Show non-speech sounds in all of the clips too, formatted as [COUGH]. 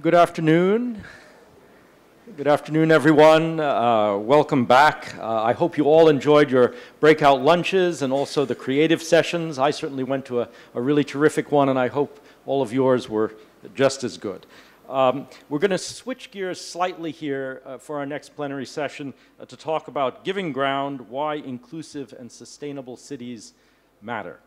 Good afternoon. Good afternoon, everyone. Uh, welcome back. Uh, I hope you all enjoyed your breakout lunches and also the creative sessions. I certainly went to a, a really terrific one, and I hope all of yours were just as good. Um, we're going to switch gears slightly here uh, for our next plenary session uh, to talk about giving ground, why inclusive and sustainable cities matter.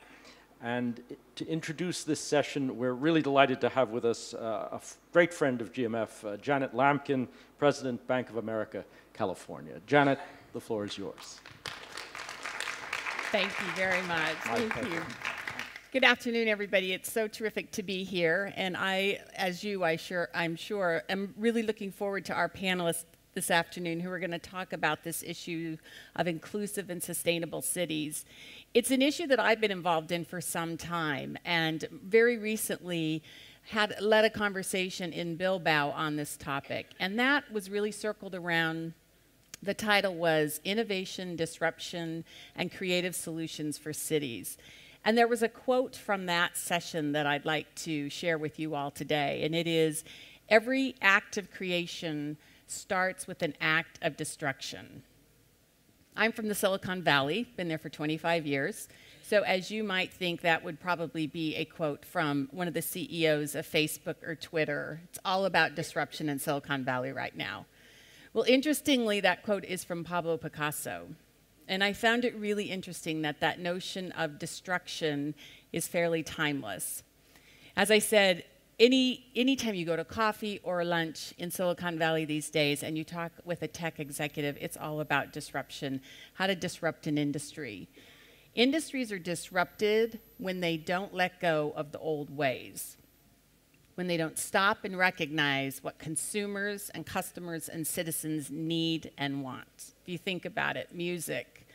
And to introduce this session, we're really delighted to have with us uh, a great friend of GMF, uh, Janet Lamkin, President, Bank of America, California. Janet, the floor is yours. Thank you very much. My Thank pleasure. you. Good afternoon, everybody. It's so terrific to be here, and I, as you, I sure, I'm sure, am really looking forward to our panelists this afternoon who are going to talk about this issue of inclusive and sustainable cities. It's an issue that I've been involved in for some time, and very recently had led a conversation in Bilbao on this topic, and that was really circled around the title was Innovation, Disruption, and Creative Solutions for Cities. And there was a quote from that session that I'd like to share with you all today, and it is Every act of creation starts with an act of destruction. I'm from the Silicon Valley, been there for 25 years. So, as you might think, that would probably be a quote from one of the CEOs of Facebook or Twitter. It's all about disruption in Silicon Valley right now. Well, interestingly, that quote is from Pablo Picasso. And I found it really interesting that that notion of destruction is fairly timeless. As I said, any anytime you go to coffee or lunch in Silicon Valley these days and you talk with a tech executive, it's all about disruption, how to disrupt an industry. Industries are disrupted when they don't let go of the old ways. When they don't stop and recognize what consumers and customers and citizens need and want. If you think about it, music,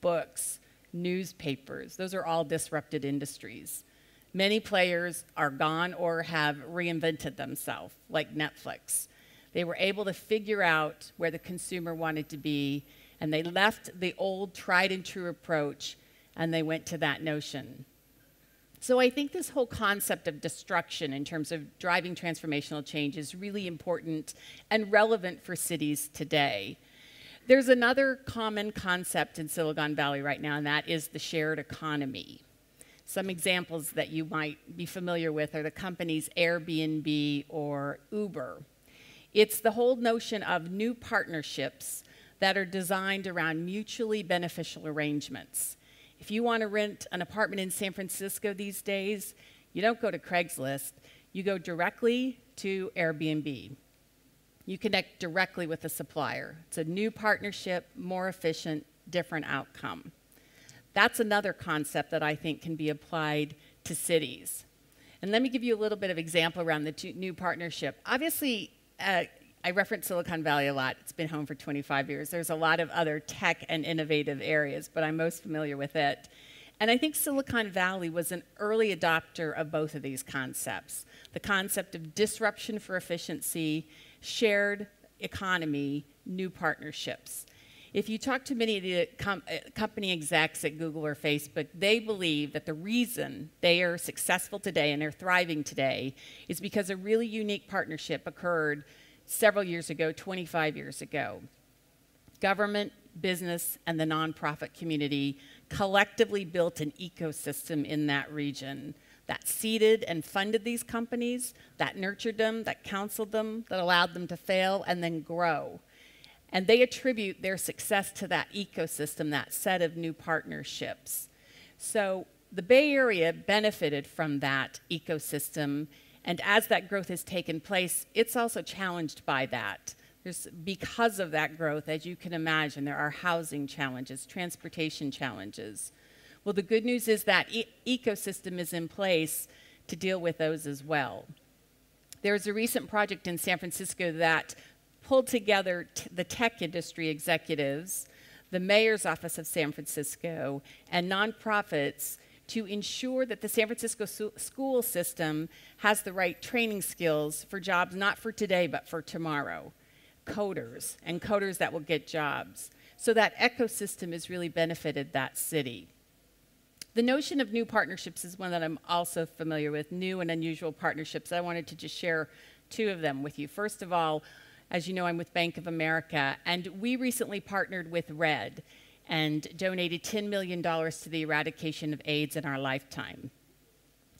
books, newspapers, those are all disrupted industries. Many players are gone or have reinvented themselves, like Netflix. They were able to figure out where the consumer wanted to be, and they left the old tried and true approach and they went to that notion. So I think this whole concept of destruction in terms of driving transformational change is really important and relevant for cities today. There's another common concept in Silicon Valley right now, and that is the shared economy. Some examples that you might be familiar with are the companies Airbnb or Uber. It's the whole notion of new partnerships that are designed around mutually beneficial arrangements. If you want to rent an apartment in San Francisco these days, you don't go to Craigslist, you go directly to Airbnb. You connect directly with the supplier. It's a new partnership, more efficient, different outcome. That's another concept that I think can be applied to cities. And let me give you a little bit of example around the new partnership. Obviously, uh, I reference Silicon Valley a lot. It's been home for 25 years. There's a lot of other tech and innovative areas, but I'm most familiar with it. And I think Silicon Valley was an early adopter of both of these concepts the concept of disruption for efficiency, shared economy, new partnerships. If you talk to many of the com- uh, company execs at Google or Facebook, they believe that the reason they are successful today and they're thriving today is because a really unique partnership occurred several years ago, 25 years ago. Government, business, and the nonprofit community collectively built an ecosystem in that region that seeded and funded these companies, that nurtured them, that counseled them, that allowed them to fail and then grow. And they attribute their success to that ecosystem, that set of new partnerships. So the Bay Area benefited from that ecosystem. And as that growth has taken place, it's also challenged by that. There's, because of that growth, as you can imagine, there are housing challenges, transportation challenges. Well, the good news is that e- ecosystem is in place to deal with those as well. There was a recent project in San Francisco that pulled together the tech industry executives, the mayor's office of San Francisco, and nonprofits to ensure that the San Francisco school system has the right training skills for jobs not for today but for tomorrow. Coders and coders that will get jobs. So that ecosystem has really benefited that city. The notion of new partnerships is one that I'm also familiar with, new and unusual partnerships. I wanted to just share two of them with you. First of all, as you know, I'm with Bank of America, and we recently partnered with RED and donated $10 million to the eradication of AIDS in our lifetime.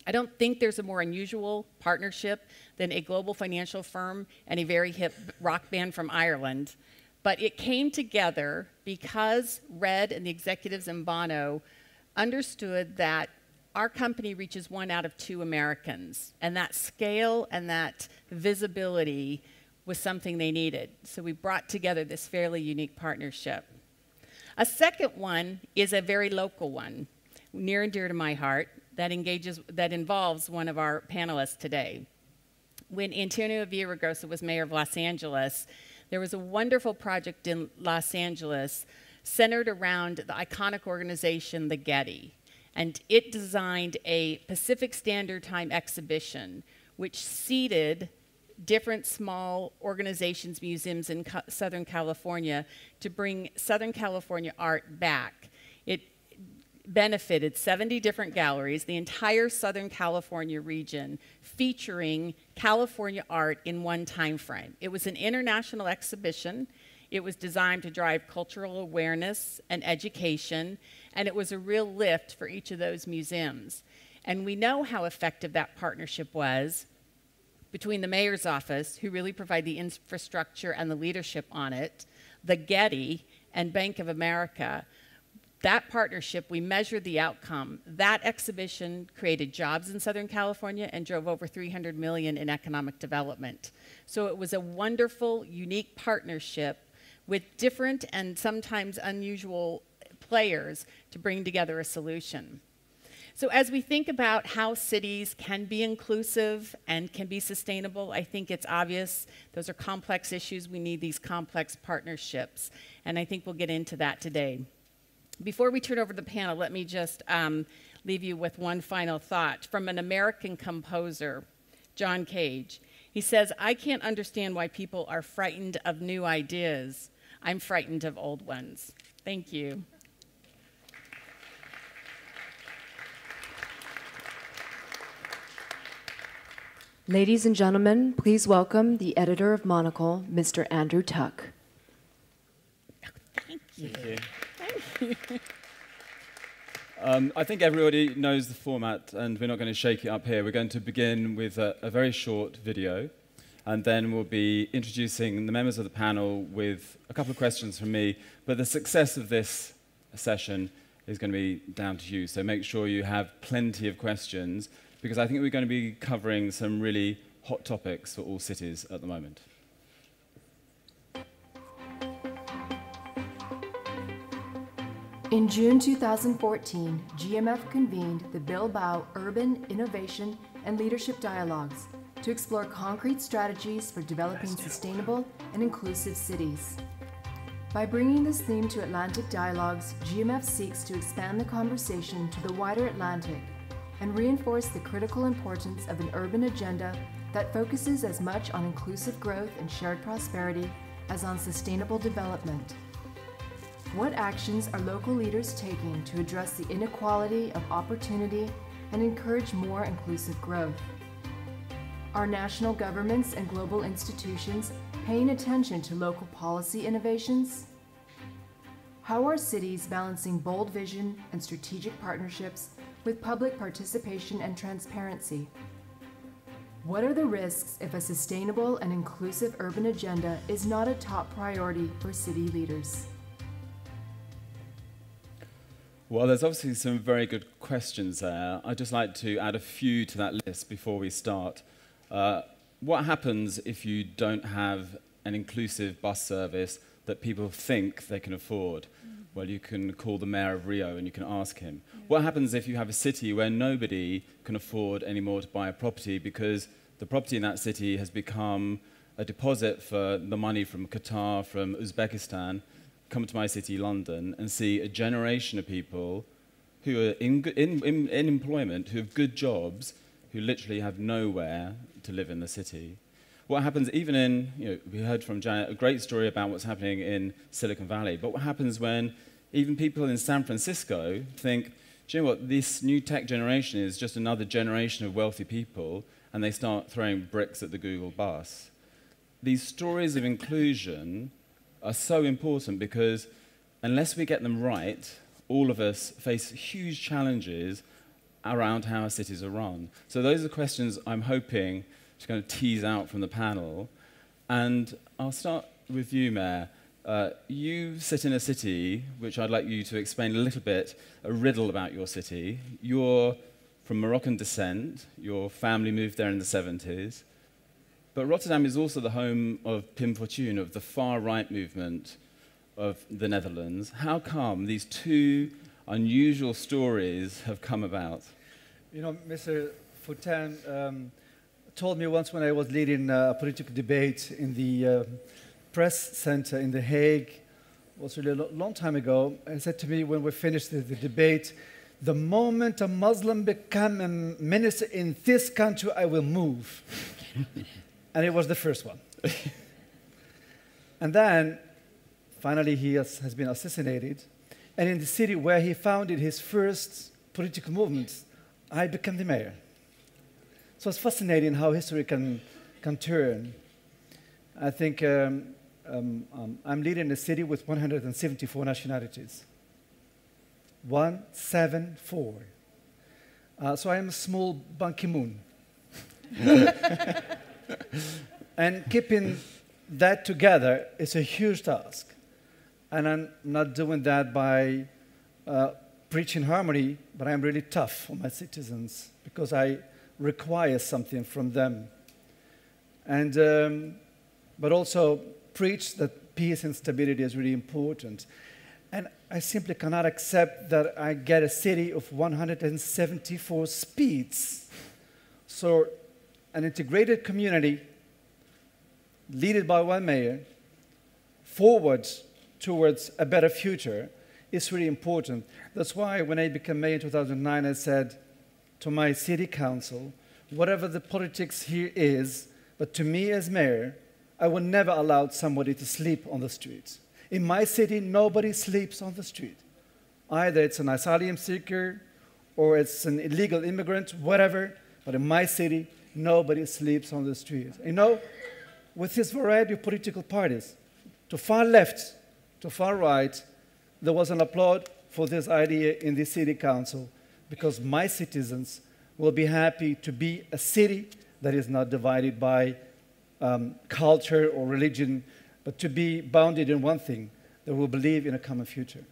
I don't think there's a more unusual partnership than a global financial firm and a very hip rock band from Ireland. But it came together because Red and the executives in Bono understood that our company reaches one out of two Americans, and that scale and that visibility was something they needed. So we brought together this fairly unique partnership. A second one is a very local one, near and dear to my heart, that engages that involves one of our panelists today. When Antonio Villaraigosa was mayor of Los Angeles, there was a wonderful project in Los Angeles centered around the iconic organization, the Getty. And it designed a Pacific Standard Time exhibition, which seated different small organizations, museums in Southern California to bring Southern California art back. It benefited 70 different galleries, the entire Southern California region, featuring California art in one time frame. It was an international exhibition. It was designed to drive cultural awareness and education, and it was a real lift for each of those museums. And we know how effective that partnership was between the mayor's office, who really provide the infrastructure and the leadership on it, the Getty, and Bank of America. That partnership, we measured the outcome. That exhibition created jobs in Southern California and drove over 300 million in economic development. So it was a wonderful, unique partnership with different and sometimes unusual players to bring together a solution. So, as we think about how cities can be inclusive and can be sustainable, I think it's obvious those are complex issues. We need these complex partnerships. And I think we'll get into that today. Before we turn over the panel, let me just um, leave you with one final thought from an American composer, John Cage. He says, I can't understand why people are frightened of new ideas. I'm frightened of old ones. Thank you. Ladies and gentlemen, please welcome the editor of Monocle, Mr. Andrew Tuck. Thank you. Thank [LAUGHS] you. Um, I think everybody knows the format, and we're not going to shake it up here. We're going to begin with a, a, very short video, and then we'll be introducing the members of the panel with a couple of questions from me. But the success of this session is going to be down to you, so make sure you have plenty of questions because I think we're going to be covering some really hot topics for all cities at the moment. In June 2014, GMF convened the Bilbao Urban Innovation and Leadership Dialogues to explore concrete strategies for developing sustainable and inclusive cities. By bringing this theme to Atlantic Dialogues, GMF seeks to expand the conversation to the wider Atlantic and reinforce the critical importance of an urban agenda that focuses as much on inclusive growth and shared prosperity as on sustainable development. What actions are local leaders taking to address the inequality of opportunity and encourage more inclusive growth? Are national governments and global institutions paying attention to local policy innovations? How are cities balancing bold vision and strategic partnerships with public participation and transparency. What are the risks if a sustainable and inclusive urban agenda is not a top priority for city leaders? Well, there's obviously some very good questions there. I'd just like to add a few to that list before we start. Uh, what happens if you don't have an inclusive bus service that people think they can afford? well, you can call the mayor of Rio and you can ask him. What happens if you have a city where nobody can afford anymore to buy a property? Because the property in that city has become a deposit for the money from Qatar, from Uzbekistan, come to my city, London, and see a generation of people who are in, in, in, in employment, who have good jobs, who literally have nowhere to live in the city. What happens even in, you know, we heard from Janet a great story about what's happening in Silicon Valley, but what happens when even people in San Francisco think, do you know what, this new tech generation is just another generation of wealthy people, and they start throwing bricks at the Google bus. These stories of inclusion are so important because unless we get them right, all of us face huge challenges around how our cities are run. So those are questions I'm hoping to kind of tease out from the panel. And I'll start with you, Mayor. Uh, you sit in a city which I'd like you to explain a little bit, a riddle about your city. You're from Moroccan descent, your family moved there in the 70s. But Rotterdam is also the home of Pim Fortuyn, of the far right movement of the Netherlands. How come these two unusual stories have come about? You know, Mr. Fortuyn um, told me once when I was leading a political debate in the uh, press center in The Hague, was really a long time ago, and said to me when we finished the, the debate, the moment a Muslim become a minister in this country, I will move. [LAUGHS] and it was the first one. and then, finally, he has, has been assassinated. And in the city where he founded his first political movement, I became the mayor. So it's fascinating how history can, can turn. I think um, um, um, I'm leading a city with 174 nationalities. 174. Uh, so I am a small Ban Ki moon. [LAUGHS] and keeping that together is a huge task. And I'm not doing that by uh, preaching harmony, but I'm really tough on my citizens because I require something from them. And, um, but also preach that peace and stability is really important. And I simply cannot accept that I get a city of 174 speeds. So, an integrated community, led by one mayor, forward towards a better future is really important. That's why when I became mayor in 2009, I said to my city council, whatever the politics here is, but to me as mayor, I will never allow somebody to sleep on the streets. In my city, nobody sleeps on the street. Either it's an asylum seeker or it's an illegal immigrant, whatever, but in my city, nobody sleeps on the street. You know, with this variety of political parties, to far left, to far right, there was an applaud for this idea in the city council because my citizens will be happy to be a city that is not divided by um, culture or religion, but to be bounded in one thing that will believe in a common future.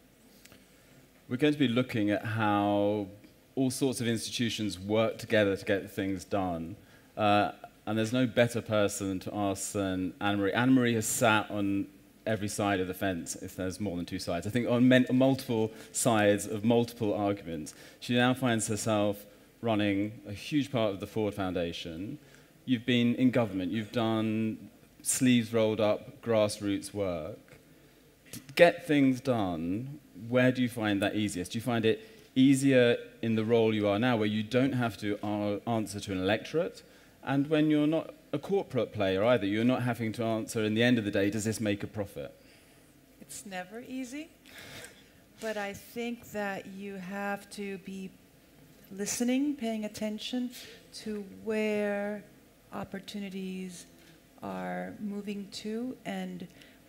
We're going to be looking at how all sorts of institutions work together to get things done. Uh, and there's no better person to ask than Ana Marie. Ana Marie has sat on every side of the fence if there's more than two sides. I think on multiple sides of multiple arguments. She now finds herself running a huge part of the Ford Foundation. You've been in government, you've done sleeves rolled up grassroots work. Get things done, where do you find that easiest? Do you find it easier in the role you are now, where you don't have to answer to an electorate, and when you're not a corporate player either. You're not having to answer, in the end of the day, does this make a profit? It's never easy, but I think that you have to be listening, paying attention to where opportunities are moving to and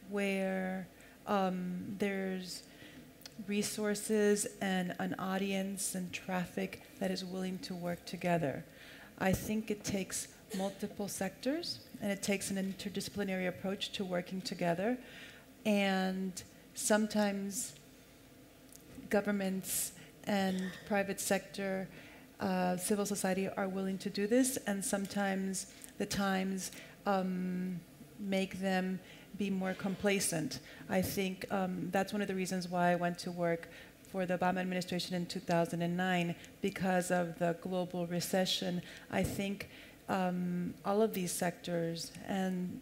where um, there's resources and an audience and traffic that is willing to work together. I think it takes multiple sectors and it takes an interdisciplinary approach to working together. And sometimes governments and private sector, uh, civil society are willing to do this, and sometimes the times um, make them be more complacent. I think um, that's one of the reasons why I went to work for the Obama administration in 2009 because of the global recession. I think um, all of these sectors and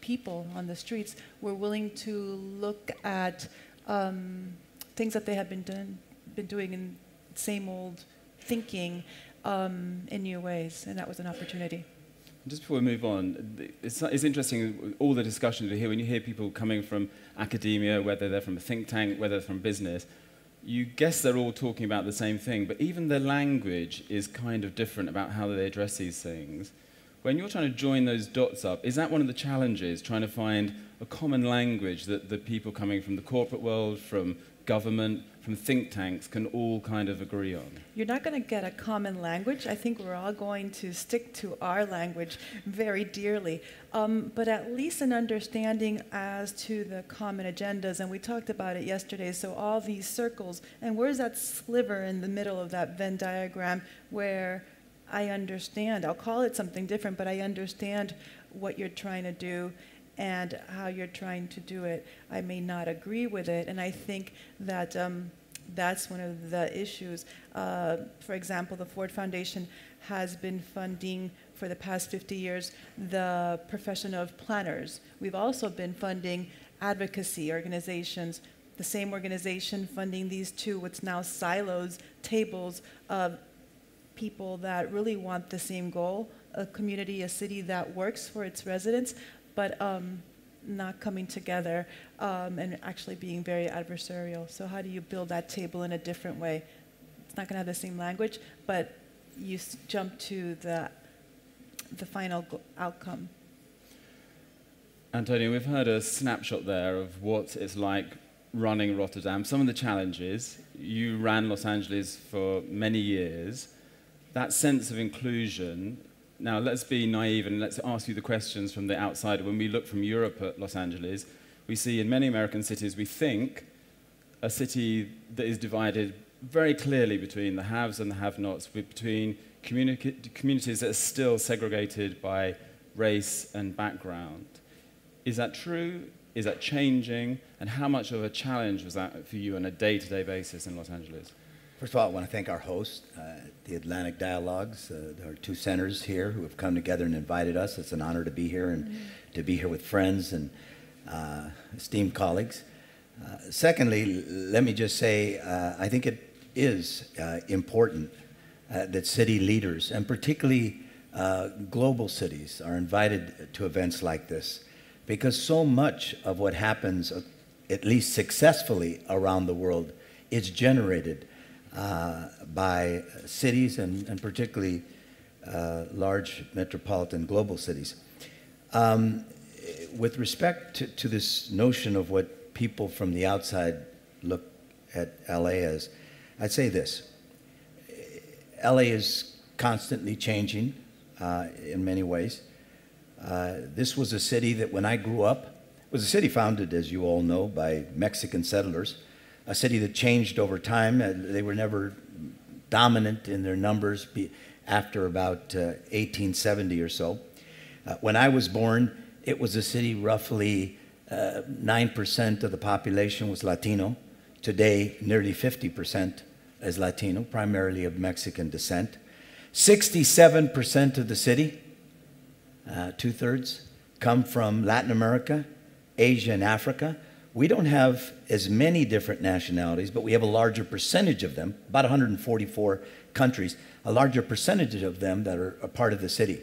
people on the streets were willing to look at um, things that they had been, done, been doing in same old thinking um, in new ways, and that was an opportunity. Just before we move on, it's, it's interesting all the discussions we hear when you hear people coming from academia, whether they're from a think tank, whether they're from business. you guess they're all talking about the same thing, but even the language is kind of different about how they address these things. When you're trying to join those dots up, is that one of the challenges, trying to find a common language that the people coming from the corporate world, from government, from think tanks can all kind of agree on? You're not going to get a common language. I think we're all going to stick to our language very dearly. Um, but at least an understanding as to the common agendas, and we talked about it yesterday. So, all these circles, and where's that sliver in the middle of that Venn diagram where I understand? I'll call it something different, but I understand what you're trying to do and how you're trying to do it. I may not agree with it, and I think that um, that's one of the issues. Uh, for example, the Ford Foundation has been funding for the past 50 years the profession of planners. We've also been funding advocacy organizations. The same organization funding these two, what's now silos, tables of people that really want the same goal a community, a city that works for its residents, but um, not coming together um, and actually being very adversarial. So, how do you build that table in a different way? It's not going to have the same language, but you jump to the, the final outcome. Antonio, we've heard a snapshot there of what it's like running Rotterdam, some of the challenges. You ran Los Angeles for many years. That sense of inclusion, now let's be naive and let's ask you the questions from the outside. When we look from Europe at Los Angeles, we see in many American cities, we think a city that is divided very clearly between the haves and the have nots, between communi- communities that are still segregated by race and background. Is that true? Is that changing? And how much of a challenge was that for you on a day to day basis in Los Angeles? First of all, I want to thank our host, uh, the Atlantic Dialogues, uh, our two centers here who have come together and invited us. It's an honor to be here and to be here with friends and uh, esteemed colleagues. Uh, secondly, let me just say uh, I think it is uh, important that city leaders, and particularly global cities, are invited to events like this because so much of what happens, at least successfully around the world, is generated uh, by cities and, and particularly uh, large metropolitan global cities. Um, with respect to, to this notion of what people from the outside look at LA as, I'd say this LA is constantly changing uh, in many ways. Uh, this was a city that, when I grew up, was a city founded, as you all know, by Mexican settlers. A city that changed over time. Uh, they were never dominant in their numbers after about uh, 1870 or so. Uh, when I was born, it was a city roughly uh, 9% of the population was Latino. Today, nearly 50% is Latino, primarily of Mexican descent. 67% of the city, uh, two thirds, come from Latin America, Asia, and Africa. We don't have as many different nationalities, but we have a larger percentage of them, about 144 countries, a larger percentage of them that are a part of the city.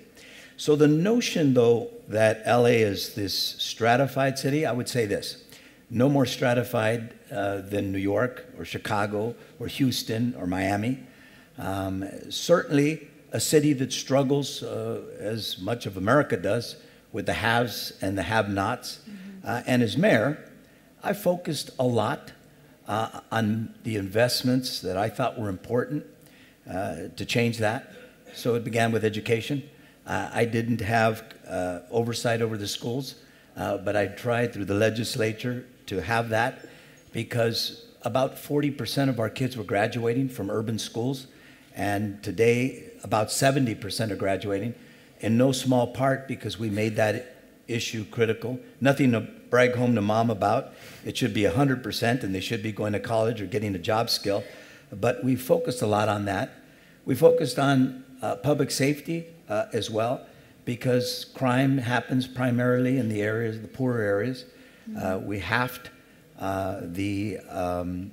So the notion, though, that LA is this stratified city, I would say this no more stratified uh, than New York or Chicago or Houston or Miami. Um, certainly a city that struggles, uh, as much of America does, with the haves and the have nots. Uh, and as mayor, I focused a lot uh, on the investments that I thought were important uh, to change that. So it began with education. Uh, I didn't have uh, oversight over the schools, uh, but I tried through the legislature to have that because about 40% of our kids were graduating from urban schools, and today about 70% are graduating, in no small part because we made that issue critical. Nothing brag home to mom about. It should be 100%, and they should be going to college or getting a job skill. But we focused a lot on that. We focused on uh, public safety uh, as well because crime happens primarily in the areas, the poorer areas. Uh, we halved uh, the, um,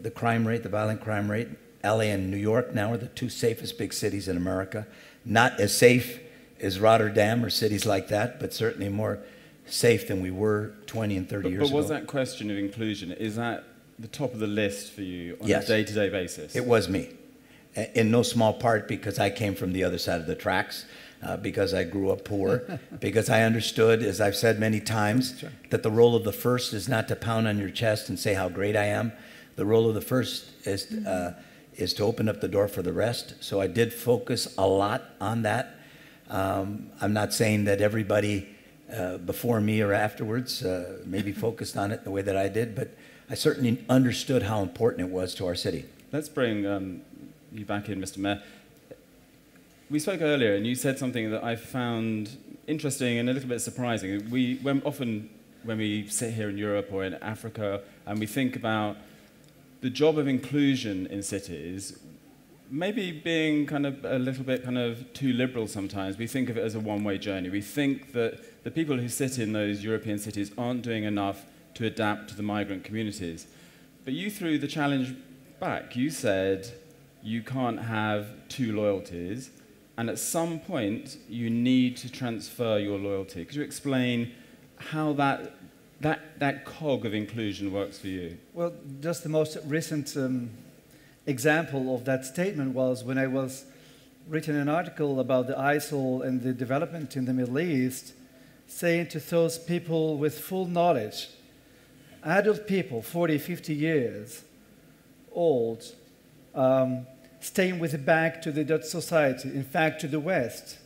the crime rate, the violent crime rate. LA and New York now are the two safest big cities in America. Not as safe as Rotterdam or cities like that, but certainly more safe than we were 20 and 30 But, years but ago. But was that question of inclusion, is that the top of the list for you on Yes. a day to day basis? It was me, in no small part because I came from the other side of the tracks, uh, because I grew up poor, [LAUGHS] because I understood, as I've said many times, that the role of the first is not to pound on your chest and say how great I am. The role of the first is, uh, is to open up the door for the rest. So I did focus a lot on that. Um, I'm not saying that everybody uh, before me or afterwards uh, maybe focused on it the way that I did, but I certainly understood how important it was to our city. Let's bring um, you back in, Mr. Mayor. We spoke earlier, and you said something that I found interesting and a little bit surprising. We when, often, when we sit here in Europe or in Africa, and we think about the job of inclusion in cities, maybe being kind of a little bit kind of too liberal sometimes. We think of it as a one-way journey. We think that the people who sit in those European cities aren't doing enough to adapt to the migrant communities. But you threw the challenge back. You said you can't have two loyalties, and at some point you need to transfer your loyalty. Could you explain how that, that, that cog of inclusion works for you? Well, just the most recent um, example of that statement was when I was written an article about the ISIL and the development in the Middle East, saying to those people with full knowledge, adult people, 40, 50 years old, um, staying with the back to the Dutch society, in fact, to the West.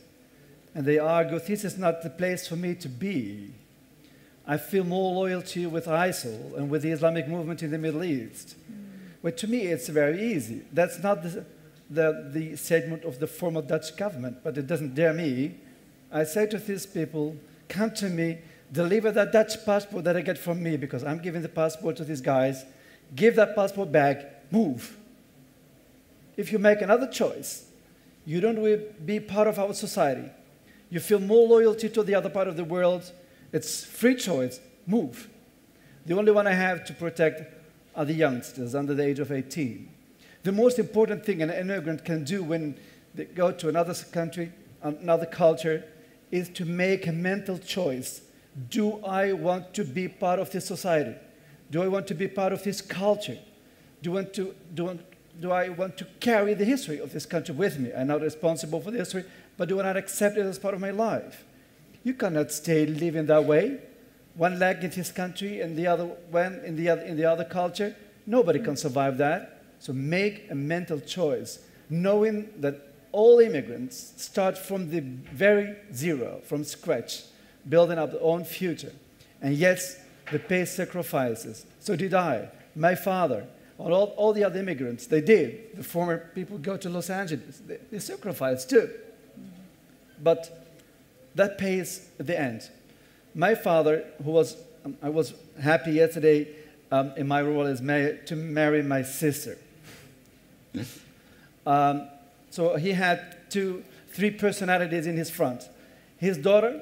And they argue, this is not the place for me to be. I feel more loyalty with ISIL and with the Islamic movement in the Middle East. But to me, it's very easy. That's not the, the, the statement of the former Dutch government, but it doesn't dare me. I say to these people, come to me, deliver that Dutch passport that I get from me because I'm giving the passport to these guys, give that passport back, move. If you make another choice, you don't be part of our society. You feel more loyalty to the other part of the world. It's free choice. Move. The only one I have to protect are the youngsters under the age of 18. The most important thing an immigrant can do when they go to another country, another culture, is to make a mental choice. Do I want to be part of this society? Do I want to be part of this culture? Do I want to, do, I- do I want to carry the history of this country with me? I'm not responsible for the history, but do I not accept it as part of my life? You cannot stay living that way, one leg in his country and the other one in the other, in the other culture. Nobody can survive that. So make a mental choice, knowing that all immigrants start from the very zero, from scratch, building up their own future. And yes, they pay sacrifices. So did I. My father, all, all the other immigrants, they did. The former people go to Los Angeles. They, they sacrificed too. But that pays at the end. My father, who was, um, I was happy yesterday um, in my role as mayor to marry my sister. [LAUGHS] um, so he had two, three personalities in his front. His daughter,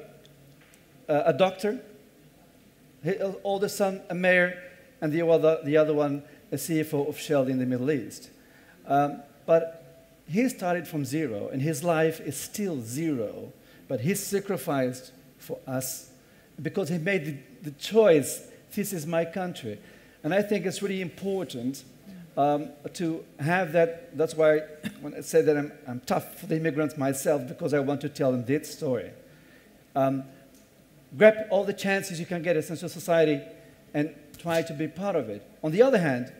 uh, a doctor, his older son, a mayor, and the other, the other one, a CFO of Shell in the Middle East. Um, but he started from zero, and his life is still zero, but he sacrificed for us because he made the, choice this is my country. And I think it's really important um, to have that. That's why when I say that I'm, I'm tough for the immigrants myself, because I want to tell them this story. Um, grab all the chances you can get as a society and try to be part of it. On the other hand,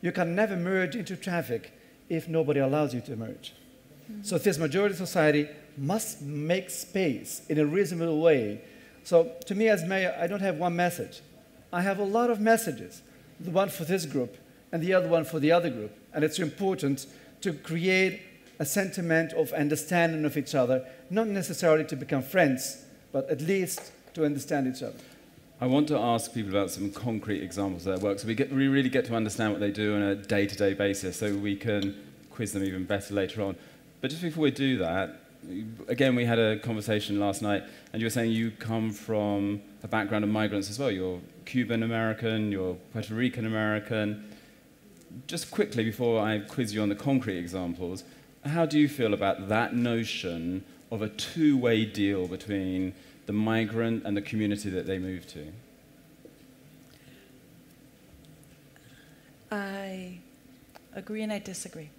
you can never merge into traffic if nobody allows you to merge. So this majority society must make space in a reasonable way. So to me as mayor, I don't have one message. I have a lot of messages, the one for this group and the other one for the other group. And it's important to create a sentiment of understanding of each other, not necessarily to become friends, but at least to understand each other. I want to ask people about some concrete examples of their work so we, get, we really get to understand what they do on a day to day basis so we can quiz them even better later on. But just before we do that, again, we had a conversation last night, and you were saying you come from a background of migrants as well. You're Cuban American, you're Puerto Rican American. Just quickly, before I quiz you on the concrete examples, how do you feel about that notion of a two way deal between the migrant and the community that they move to? I agree and I disagree.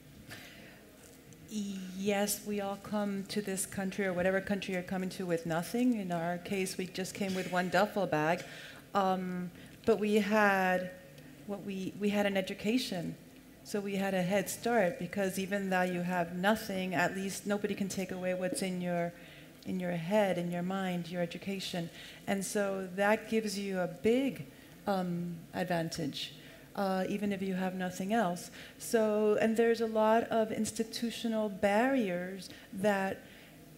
Yes, we all come to this country or whatever country you're coming to with nothing. In our case, we just came with one duffel bag. Um, but we had what we, we had an education. So we had a head start because even though you have nothing, at least nobody can take away what's in your in your head, in your mind, your education. And so that gives you a big um, advantage uh, even if you have nothing else. So, and there's a lot of institutional barriers that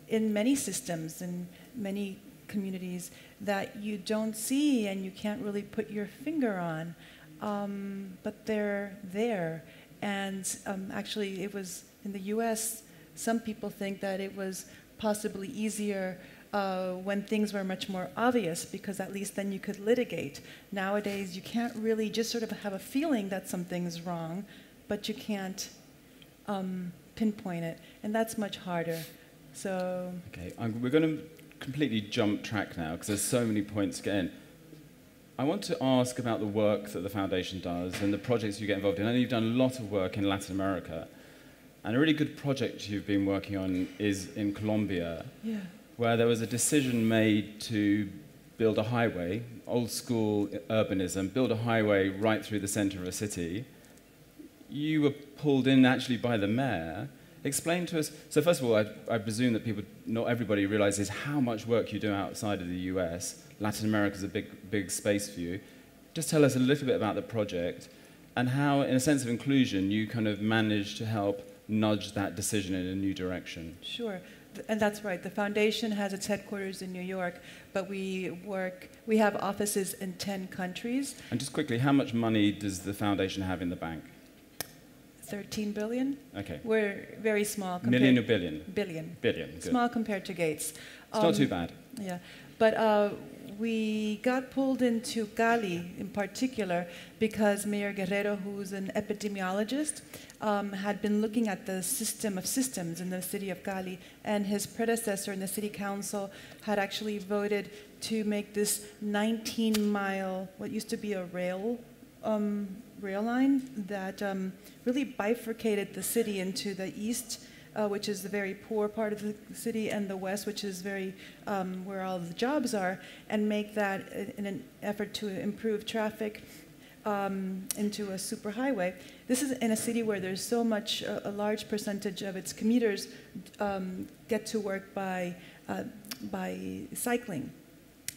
in many systems in many communities that you don't see and you can't really put your finger on, um, but they're there. And um, actually, it was in the US, some people think that it was possibly easier uh, when things were much more obvious because at least then you could litigate. Nowadays, you can't really just sort of have a feeling that something's wrong, but you can't um, pinpoint it, and that's much harder. So. Okay, I'm, we're going to completely jump track now because there's so many points to get in. I want to ask about the work that the foundation does and the projects you get involved in. I know you've done a lot of work in Latin America, and a really good project you've been working on is in Colombia. Yeah where there was a decision made to build a highway, old school urbanism, build a highway right through the center of a city. You were pulled in actually by the mayor. Explain to us. So, first of all, I, I presume that people, not everybody realizes how much work you do outside of the US. Latin America is a big, big space for you. Just tell us a little bit about the project and how, in a sense of inclusion, you kind of managed to help nudge that decision in a new direction. Sure and that's right. The foundation has its headquarters in New York, but we work. We have offices in ten countries. And just quickly, how much money does the foundation have in the bank? 13 billion. Okay. We're very small. Million or billion? Billion. Billion. Good. Small compared to Gates. It's um, not too bad. Yeah, but uh, we got pulled into Cali in particular because Mayor Guerrero, who's an epidemiologist, um, had been looking at the system of systems in the city of Cali, and his predecessor in the city council had actually voted to make this 19 mile, what used to be a rail. Um, rail line that um, really bifurcated the city into the east uh, which is the very poor part of the city, and the west, which is very um, where all the jobs are, and make that in an effort to improve traffic um, into a superhighway. This is in a city where there's so much, a, a large percentage of its commuters um, get to work by, uh, by cycling,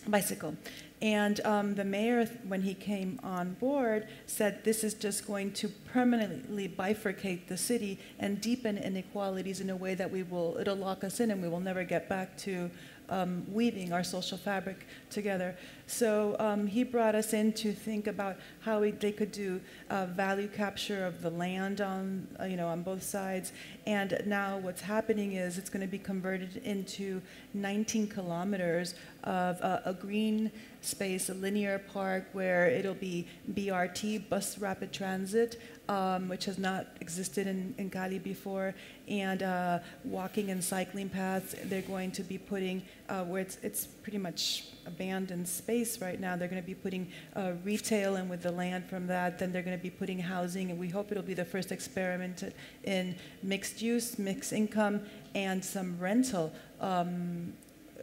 bicycle. And um, the mayor, when he came on board, said this is just going to permanently bifurcate the city and deepen inequalities in a way that we will, it'll lock us in and we will never get back to um, weaving our social fabric together. So um, he brought us in to think about how we, they could do uh, value capture of the land on, uh, you know, on both sides. And now what's happening is it's going to be converted into 19 kilometers of uh, a green space, a linear park where it'll be BRT, bus rapid transit, um, which has not existed in, in Cali before, and uh, walking and cycling paths. They're going to be putting, uh, where it's, it's pretty much abandoned space right now, they're going to be putting uh, retail, and with the land from that, then they're going to be putting housing, and we hope it'll be the first experiment in mixed use, mixed income, and some rental. Um,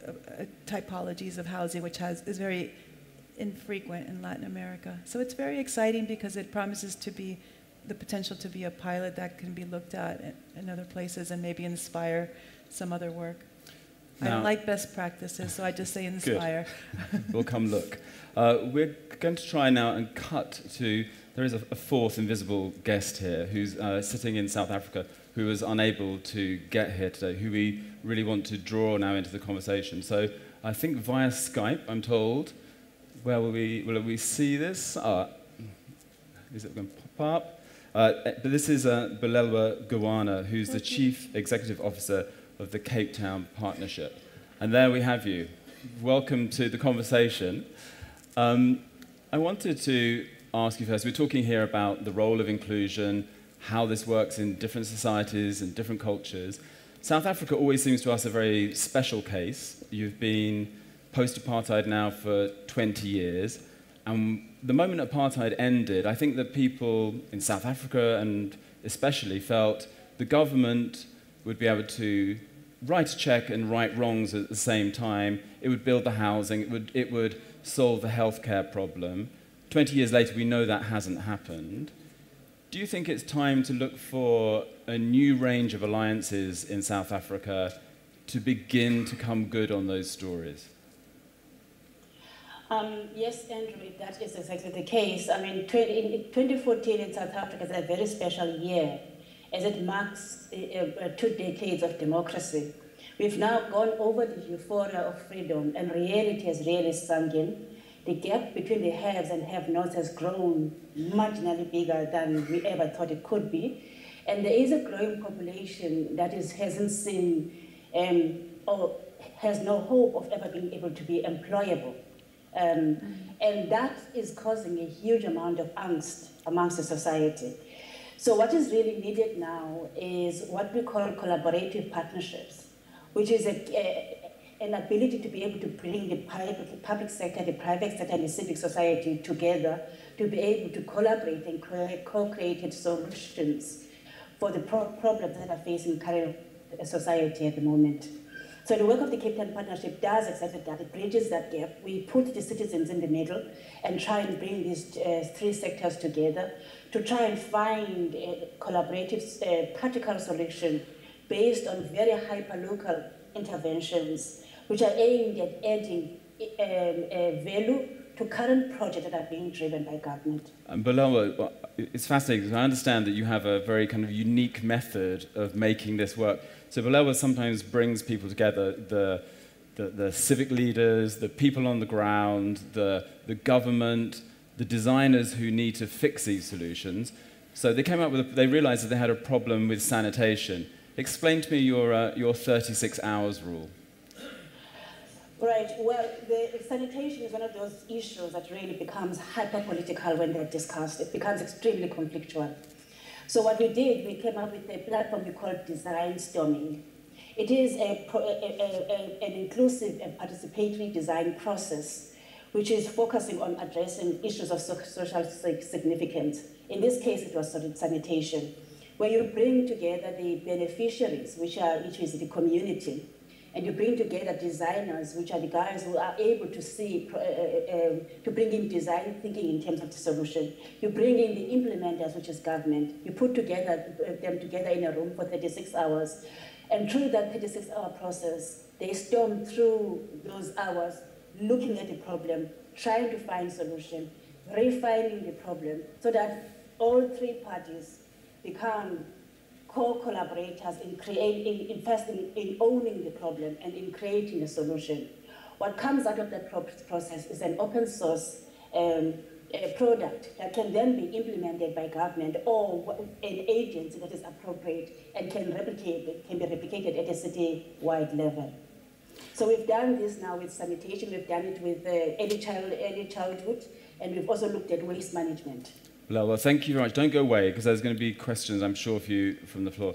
uh, typologies of housing, which has, is very infrequent in Latin America. So it's very exciting because it promises to be the potential to be a pilot that can be looked at in, other places and maybe inspire some other work. Now, I like best practices, so I just say inspire. [LAUGHS] we'll come look. Uh, we're going to try now and cut to. There is a, a fourth invisible guest here who's uh, sitting in South Africa who was unable to get here today, who we really want to draw now into the conversation. So I think via Skype, I'm told, where will we, will we see this? Uh, is it going to pop up? Uh, but this is uh, Bulelwa Ngewana, who's the Chief Executive Officer of the Cape Town Partnership. And there we have you. Welcome to the conversation. Um, I wanted to ask you first, we're talking here about the role of inclusion, how this works in different societies and different cultures. South Africa always seems to us a very special case. You've been post apartheid now for 20 years. And the moment apartheid ended, I think that people in South Africa and especially felt the government would be able to write a check and right wrongs at the same time. It would build the housing, it would, it would solve the healthcare problem. 20 years later, we know that hasn't happened. Do you think it's time to look for a new range of alliances in South Africa to begin to come good on those stories? Um, yes, Andrew, that is exactly the case. I mean, 20, in 2014 in South Africa is a very special year as it marks uh, uh, two decades of democracy. We've now gone over the euphoria of freedom, and reality has really sunk in. The gap between the haves and have-nots has grown marginally bigger than we ever thought it could be. And there is a growing population that is, hasn't seen um, or has no hope of ever being able to be employable. Um, and that is causing a huge amount of angst amongst the society. So what is really needed now is what we call collaborative partnerships, which is a, a, an ability to be able to bring the public, sector, the private sector, and the civic society together to be able to collaborate and create co-created solutions for the pro problems that are facing current society at the moment. So the work of the Cape Town Partnership does exactly that. It bridges that gap. We put the citizens in the middle and try and bring these uh, three sectors together to try and find a collaborative, uh, practical solution based on very hyper-local interventions, which are aimed at adding um, value to current projects that are being driven by government. And Bulelwa, it's fascinating because I understand that you have a very kind of unique method of making this work. So Bulelwa sometimes brings people together, the, the, the, civic leaders, the people on the ground, the, the government, the designers who need to fix these solutions. So they came up with, a, they realized that they had a problem with sanitation. Explain to me your, uh, your 36 hours rule. Right. Well, the sanitation is one of those issues that really becomes hyper-political when they're discussed. It becomes extremely conflictual. So what we did, we came up with a platform we called Design Storming. It is a, a, a, an inclusive and participatory design process which is focusing on addressing issues of social significance. In this case, it was sanitation, where you bring together the beneficiaries, which, are, which is the community, and you bring together designers, which are the guys who are able to see, uh, uh, um, to bring in design thinking in terms of the solution. You bring in the implementers, which is government. You put together uh, them together in a room for 36 hours. And through that 36-hour process, they storm through those hours, looking at the problem, trying to find solution, refining the problem, so that all three parties become co-collaborators in, creating, in, investing in owning the problem and in creating a solution. What comes out of that process is an open source um, product that can then be implemented by government or an agency that is appropriate and can replicate can be replicated at a city-wide level. So we've done this now with sanitation, we've done it with uh, early, child, early childhood, and we've also looked at waste management. Well, thank you very much. Don't go away because there's going to be questions, I'm sure, for you from the floor.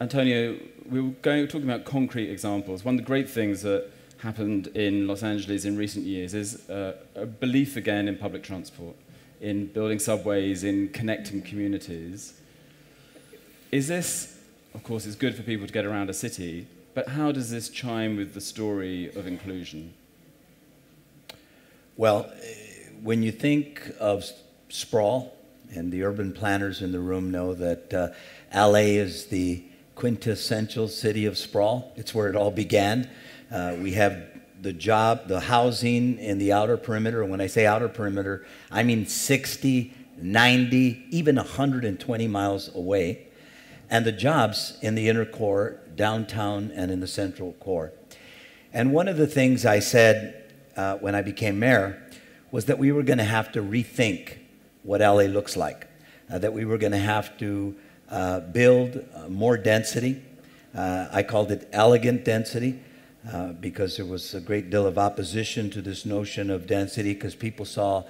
Antonio, we were going, talking about concrete examples. One of the great things that happened in Los Angeles in recent years is uh, a belief again in public transport, in building subways, in connecting communities. Is this, of course, it's good for people to get around a city, but how does this chime with the story of inclusion? Well, when you think of sprawl, and the urban planners in the room know that uh, LA is the quintessential city of sprawl. It's where it all began. Uh, we have the job, the housing in the outer perimeter. And when I say outer perimeter, I mean 60, 90, even 120 miles away. And the jobs in the inner core, downtown, and in the central core. And one of the things I said uh, when I became mayor was that we were going to have to rethink what LA looks like, uh, that we were going to have to uh, build uh, more density. Uh, I called it elegant density uh, because there was a great deal of opposition to this notion of density because people saw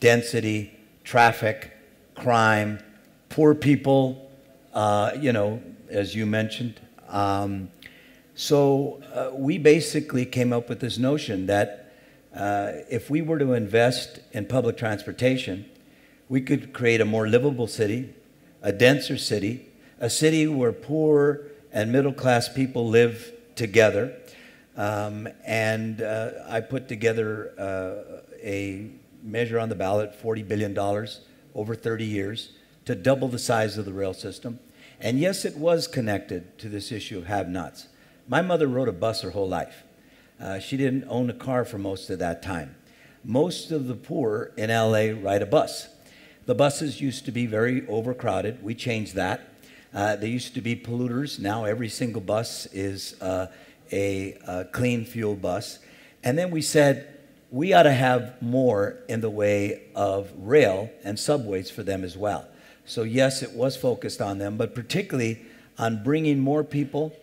density, traffic, crime, poor people, uh, you know, as you mentioned. Um, so we basically came up with this notion that uh, if we were to invest in public transportation, we could create a more livable city, a denser city, a city where poor and middle class people live together. Um, and uh, I put together uh, a measure on the ballot $40 billion over 30 years to double the size of the rail system. And yes, it was connected to this issue of have nots. My mother rode a bus her whole life. Uh, she didn't own a car for most of that time. Most of the poor in LA ride a bus. The buses used to be very overcrowded. We changed that. Uh, they used to be polluters. Now every single bus is uh, a, a clean fuel bus. And then we said we ought to have more in the way of rail and subways for them as well. So, yes, it was focused on them, but particularly on bringing more people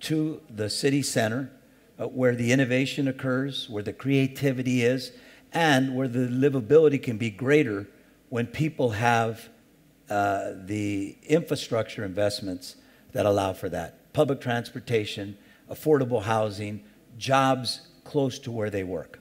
to the city center uh, where the innovation occurs, where the creativity is, and where the livability can be greater when people have uh, the infrastructure investments that allow for that public transportation, affordable housing, jobs close to where they work.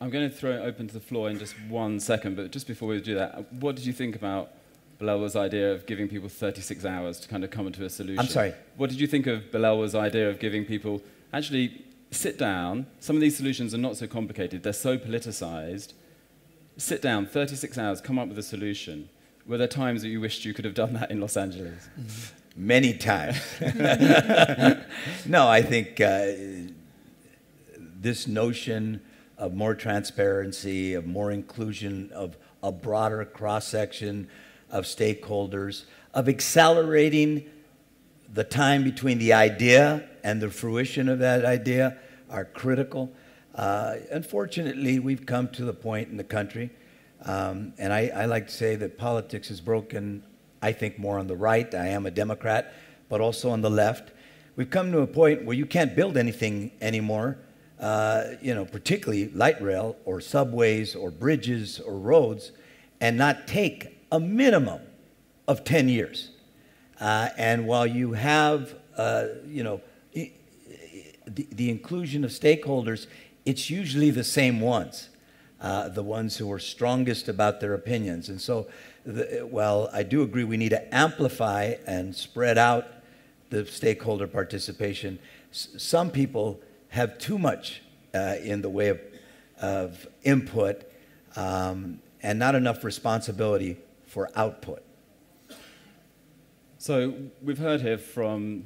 I'm going to throw it open to the floor in just one second, but just before we do that, what did you think about Bulelwa's idea of giving people 36 hours to kind of come to a solution? I'm sorry. What did you think of Bulelwa's idea of giving people actually sit down. Some of these solutions are not so complicated, they're so politicized. Sit down, 36 hours, come up with a solution. Were there times that you wished you could have done that in Los Angeles? Many times. [LAUGHS] no, I think uh, this notion of more transparency, of more inclusion, of a broader cross section of stakeholders, of accelerating the time between the idea and the fruition of that idea are critical. Uh, unfortunately, we've come to the point in the country, um, and I, I, like to say that politics is broken, I think, more on the right. I am a Democrat, but also on the left. We've come to a point where you can't build anything anymore, uh, you know, particularly light rail or subways or bridges or roads, and not take a minimum of 10 years. Uh, and while you have, uh, you know, the, the, inclusion of stakeholders, it's usually the same ones, uh, the ones who are strongest about their opinions. And so, the, I do agree we need to amplify and spread out the stakeholder participation, s- some people have too much uh, in the way of, of input um, and not enough responsibility for output. So we've heard here from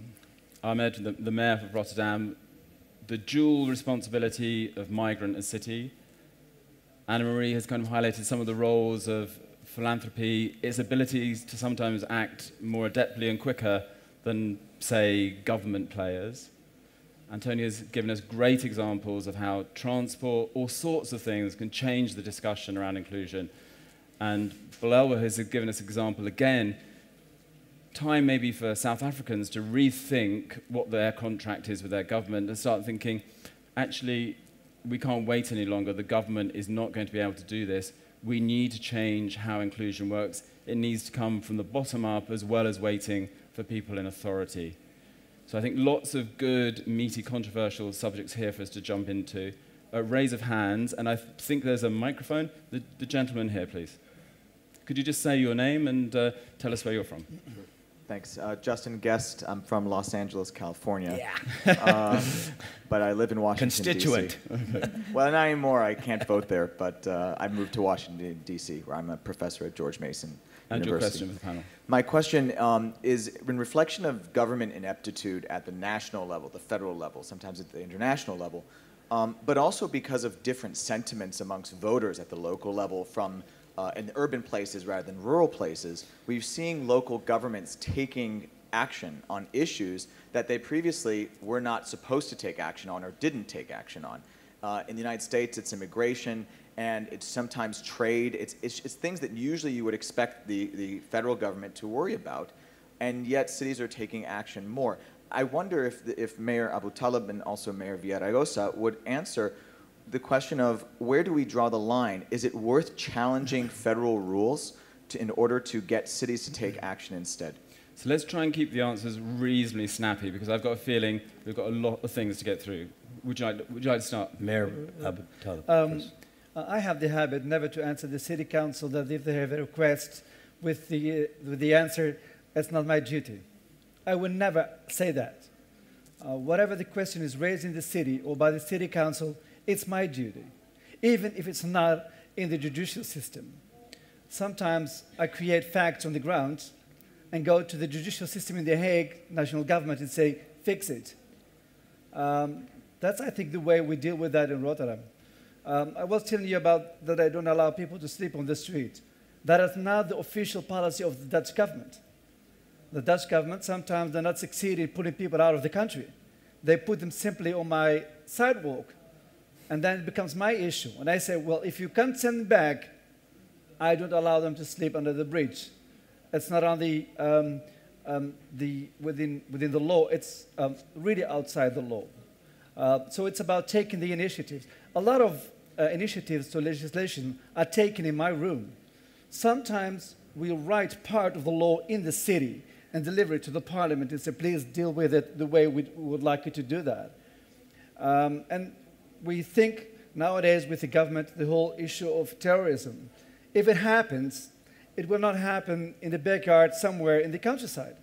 Ahmed, the, the mayor of Rotterdam, the dual responsibility of migrant and city. Ana Marie has kind of highlighted some of the roles of philanthropy, its ability to sometimes act more adeptly and quicker than, say, government players. Antonio has given us great examples of how transport, all sorts of things, can change the discussion around inclusion. And Bulelwa has given us example again time maybe for South Africans to rethink what their contract is with their government and start thinking, actually, we can't wait any longer. The government is not going to be able to do this. We need to change how inclusion works. It needs to come from the bottom up as well as waiting for people in authority. So I think lots of good, meaty, controversial subjects here for us to jump into. A raise of hands, and I think there's a microphone. The, the gentleman here, please. Could you just say your name and uh, tell us where you're from? Thanks. Uh, Justin Gest. I'm from Los Angeles, California. Yeah. um, [LAUGHS] but I live in Washington, Constituent. [LAUGHS] well, not anymore. I can't vote there, but uh, I moved to Washington, D.C., where I'm a professor at George Mason and University. your question for the panel. My question um, is in reflection of government ineptitude at the national level, the federal level, sometimes at the international level, um, but also because of different sentiments amongst voters at the local level from uh, in urban places rather than rural places, we've seen local governments taking action on issues that they previously were not supposed to take action on or didn't take action on. Uh, in the United States, it's immigration and it's sometimes trade. It's, it's, it's, things that usually you would expect the, the federal government to worry about, and yet cities are taking action more. I wonder if, the, if Mayor Aboutaleb and also Mayor Villaraigosa would answer the question of where do we draw the line? Is it worth challenging federal rules to, in order to get cities to take action instead? So let's try and keep the answers reasonably snappy because I've got a feeling we've got a lot of things to get through. would you like, would you like to start? Mayor Abu Um. I have the habit never to answer the city council that if they have a request with the, uh, with the answer, that's not my duty. I would never say that. Uh, whatever the question is raised in the city or by the city council, it's my duty, even if it's not in the judicial system. Sometimes I create facts on the ground and go to the judicial system in The Hague, national government, and say, fix it. Um, that's, I think, the way we deal with that in Rotterdam. Um, I was telling you about that I don't allow people to sleep on the street. That is not the official policy of the Dutch government. The Dutch government sometimes does not succeed in putting people out of the country. They put them simply on my sidewalk, and then it becomes my issue. And I say, well, if you can't send them back, I don't allow them to sleep under the bridge. It's not on the, um, um, the within, within the law, it's um, really outside the law. Uh, so it's about taking the initiatives. A lot of uh, initiatives to legislation are taken in my room. Sometimes we write part of the law in the city and deliver it to the parliament and say, please deal with it the way we would like you to do that. Um, and we think nowadays with the government the whole issue of terrorism. If it happens, it will not happen in the backyard somewhere in the countryside.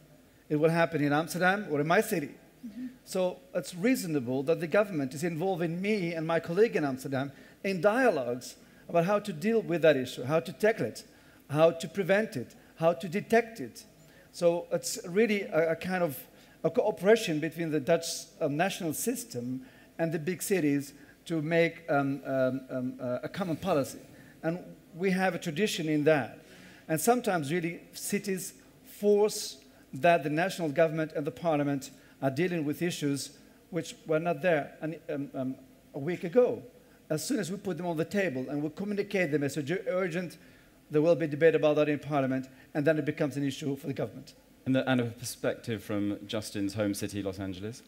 It will happen in Amsterdam or in my city. Mm-hmm. So it's reasonable that the government is involving me and my colleague in Amsterdam in dialogues about how to deal with that issue, how to tackle it, how to prevent it, how to detect it. So it's really a, a kind of a cooperation between the Dutch um, national system and the big cities to make um, um, um uh, a common policy. And we have a tradition in that. And sometimes, really, cities force that the national government and the parliament are dealing with issues which were not there an, um, um, a week ago. As soon as we put them on the table and we communicate them as urgent, there will be debate about that in parliament, and then it becomes an issue for the government. And, the, and a perspective from Justin's home city, Los Angeles?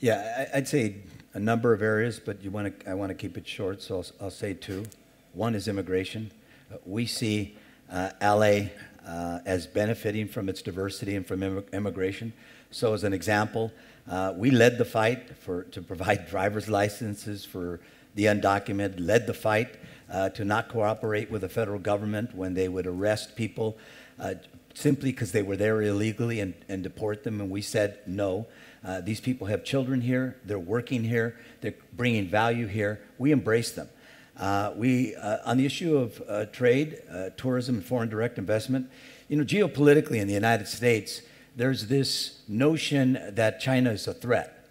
Yeah, I'd say a number of areas, but you want to, I want to keep it short, so I'll, I'll say two. One is immigration. We see uh, LA uh, as benefiting from its diversity and from Im- immigration. So, as an example, uh, we led the fight for, to provide [LAUGHS] driver's licenses for the undocumented, led the fight uh, to not cooperate with the federal government when they would arrest people uh, simply because they were there illegally and, and, deport them. And we said, no, uh, these people have children here, they're working here, they're bringing value here. We embrace them. Uh, we, uh, on the issue of uh, trade, tourism, and foreign direct investment, you know, geopolitically in the United States, there's this notion that China is a threat.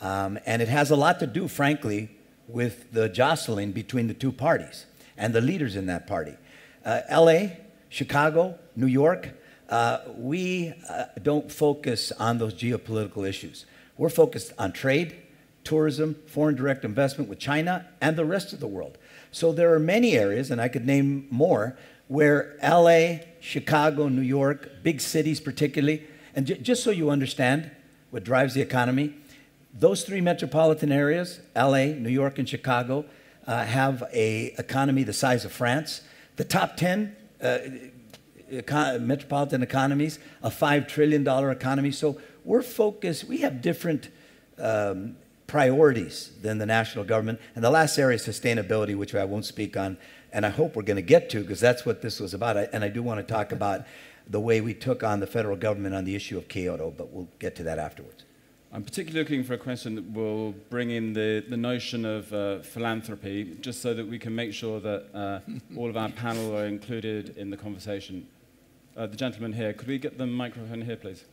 Um, and it has a lot to do, frankly, with the jostling between the two parties and the leaders in that party. Uh, LA, Chicago, New York, uh, we uh, don't focus on those geopolitical issues. We're focused on trade, tourism, foreign direct investment with China and the rest of the world. So there are many areas, and I could name more, where LA, Chicago, New York, big cities particularly, and just so you understand what drives the economy, those three metropolitan areas, LA, New York, and Chicago, uh, have a economy the size of France. The top 10 uh, econ- metropolitan economies, a $5 trillion economy. So we're focused, we have different um, priorities than the national government. And the last area is sustainability, which I won't speak on, and I hope we're going to get to because that's what this was about. and I do want to talk about the way we took on the federal government on the issue of Kyoto, but we'll get to that afterwards. I'm particularly looking for a question that will bring in the, the notion of uh, philanthropy, just so that we can make sure that uh, all of our panel are included in the conversation. Uh, the gentleman here, could we get the microphone here, please?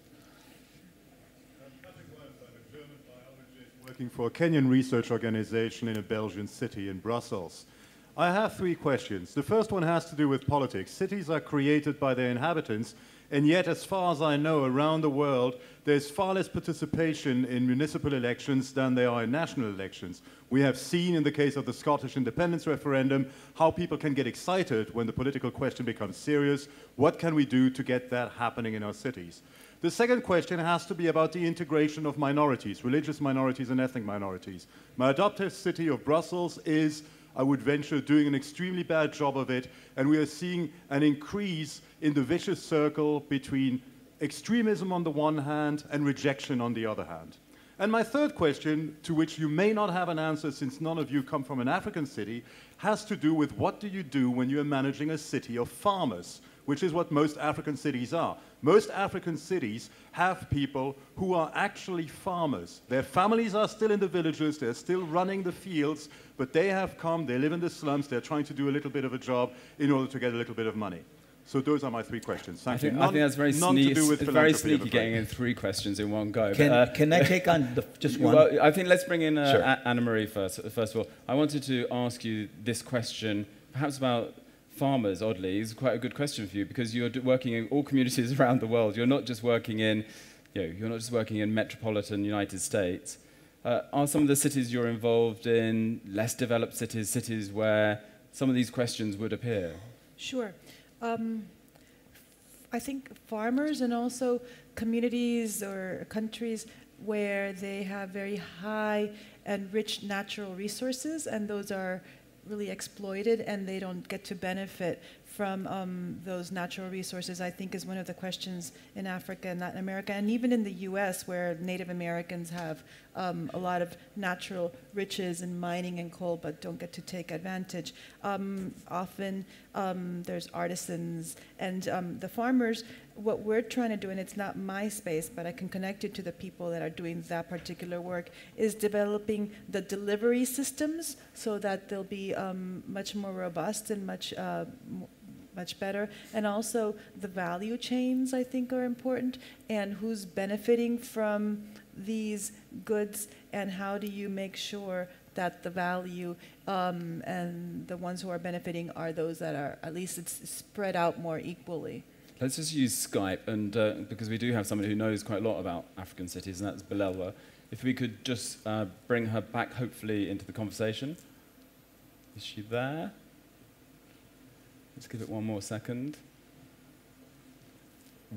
working for a Kenyan research organization in a Belgian city in Brussels. I have three questions. The first one has to do with politics. Cities are created by their inhabitants, and yet, as far as I know, around the world, there's far less participation in municipal elections than there are in national elections. We have seen in the case of the Scottish independence referendum how people can get excited when the political question becomes serious. What can we do to get that happening in our cities? The second question has to be about the integration of minorities, religious minorities and ethnic minorities. My adoptive city of Brussels is I would venture, doing an extremely bad job of it. And we are seeing an increase in the vicious circle between extremism on the one hand and rejection on the other hand. And my third question, to which you may not have an answer since none of you come from an African city, has to do with what do you do when you're managing a city of farmers, which is what most African cities are. Most African cities have people who are actually farmers. Their families are still in the villages, they're still running the fields, but they have come, they live in the slums, they're trying to do a little bit of a job in order to get a little bit of money. So those are my three questions. Thank I think, you. I think that's very, none sneaky, to do with very philanthropy, sneaky getting in three questions in one go. Can, but, uh, can I take on the, [LAUGHS] just one? Well, I think let's bring in uh, Sure. Ana Marie first. First of all, I wanted to ask you this question, perhaps about farmers. Oddly, is quite a good question for you because you're working in all communities [LAUGHS] around the world. You're not just working in, you know, you're not just working in metropolitan United States. Uh, are some of the cities you're involved in less developed cities, cities where some of these questions would appear? Sure. Um, I think farmers and also communities or countries where they have very high and rich natural resources, and those are really exploited and they don't get to benefit from um, those natural resources, I think is one of the questions in Africa and Latin America, and even in the US, where Native Americans have um, a lot of natural riches in mining and coal, but don't get to take advantage. Um, often um, there's artisans and um, the farmers. What we're trying to do, and it's not my space, but I can connect it to the people that are doing that particular work, is developing the delivery systems so that they'll be um, much more robust and much uh, much better. And also the value chains, I think, are important, and who's benefiting from these goods, and how do you make sure that the value um, and the ones who are benefiting are those that are at least it's spread out more equally. Let's just use Skype, and uh, because we do have somebody who knows quite a lot about African cities, and that's Bulelwa. If we could just uh, bring her back, hopefully, into the conversation. Is she there? Let's give it one more second.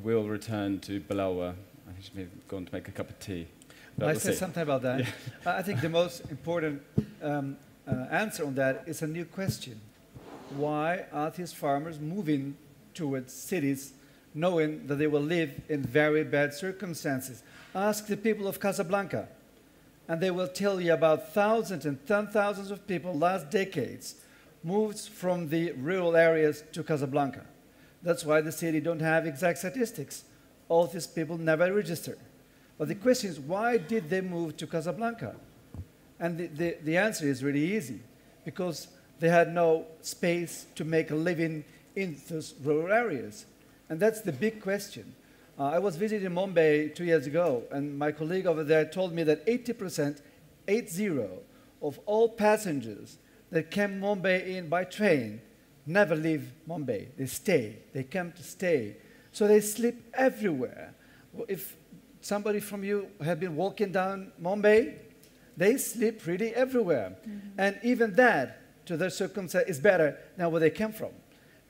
We'll return to Bulelwa. I think she may have gone to make a cup of tea. But I see. something about that. [LAUGHS] Yeah. I think the most important um, uh, answer on that is a new question. Why are these farmers moving towards cities knowing that they will live in very bad circumstances? Ask the people of Casablanca, and they will tell you about thousands and ten thousands of people last decades moved from the rural areas to Casablanca. That's why the city don't have exact statistics. All these people never register. But the question is, why did they move to Casablanca? And the, the, the answer is really easy because they had no space to make a living in those rural areas. And that's the big question. Uh, I was visiting Mumbai two years ago, and my colleague over there told me that 80%, 80, of all passengers that came Mumbai in by train never leave Mumbai. They stay. They come to stay. So they sleep everywhere. If somebody from you have been walking down Mumbai, they sleep really everywhere. And even that, to their circumstance, is better than where they came from.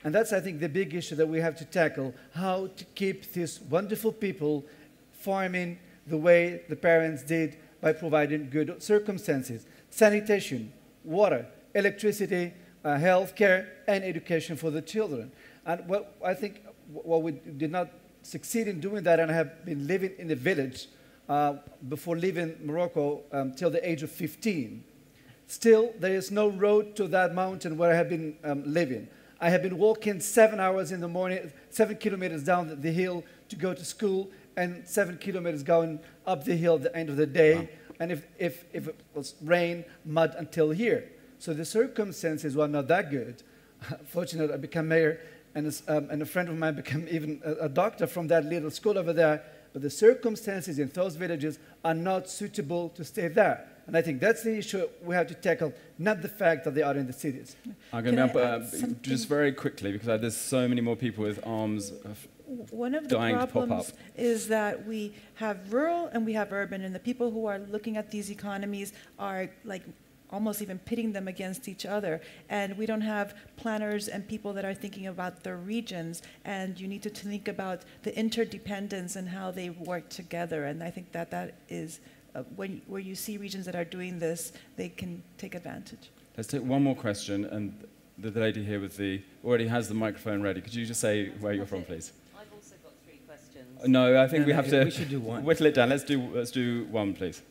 And that's, I think, the big issue that we have to tackle how to keep these wonderful people farming the way the parents did by providing good circumstances sanitation, water, electricity, uh, health care, and education for the children. And what I think what we did not succeed in doing that, and I have been living in the village uh, before leaving Morocco um, till the age of 15. Still, there is no road to that mountain where I have been um, living. I have been walking seven hours in the morning, seven kilometers down the hill to go to school, and seven kilometers going up the hill at the end of the day. And if, if, if it was rain, mud until here. So the circumstances were not that good. [LAUGHS] Fortunately, I became mayor, and, a um, and a friend of mine became [LAUGHS] even a, a doctor from that little school over there. But the circumstances in those villages are not suitable to stay there. And I think that's the issue we have to tackle, not the fact that they are in the cities. I'm going to I uh, just very quickly because uh, there's so many more people with arms. One of the dying problems is that we have rural and we have urban, and the people who are looking at these economies are like almost even pitting them against each other. And we don't have planners and people that are thinking about their regions. And you need to think about the interdependence and how they work together. And I think that that is uh, when where you see regions that are doing this, they can take advantage. Let's take one more question, and the, the lady here with the already has the microphone ready. Could you just say where you're from, please? I've also got three questions. No, I think No, we no, have to we should do one. [LAUGHS] whittle it down. Let's do let's do one, please.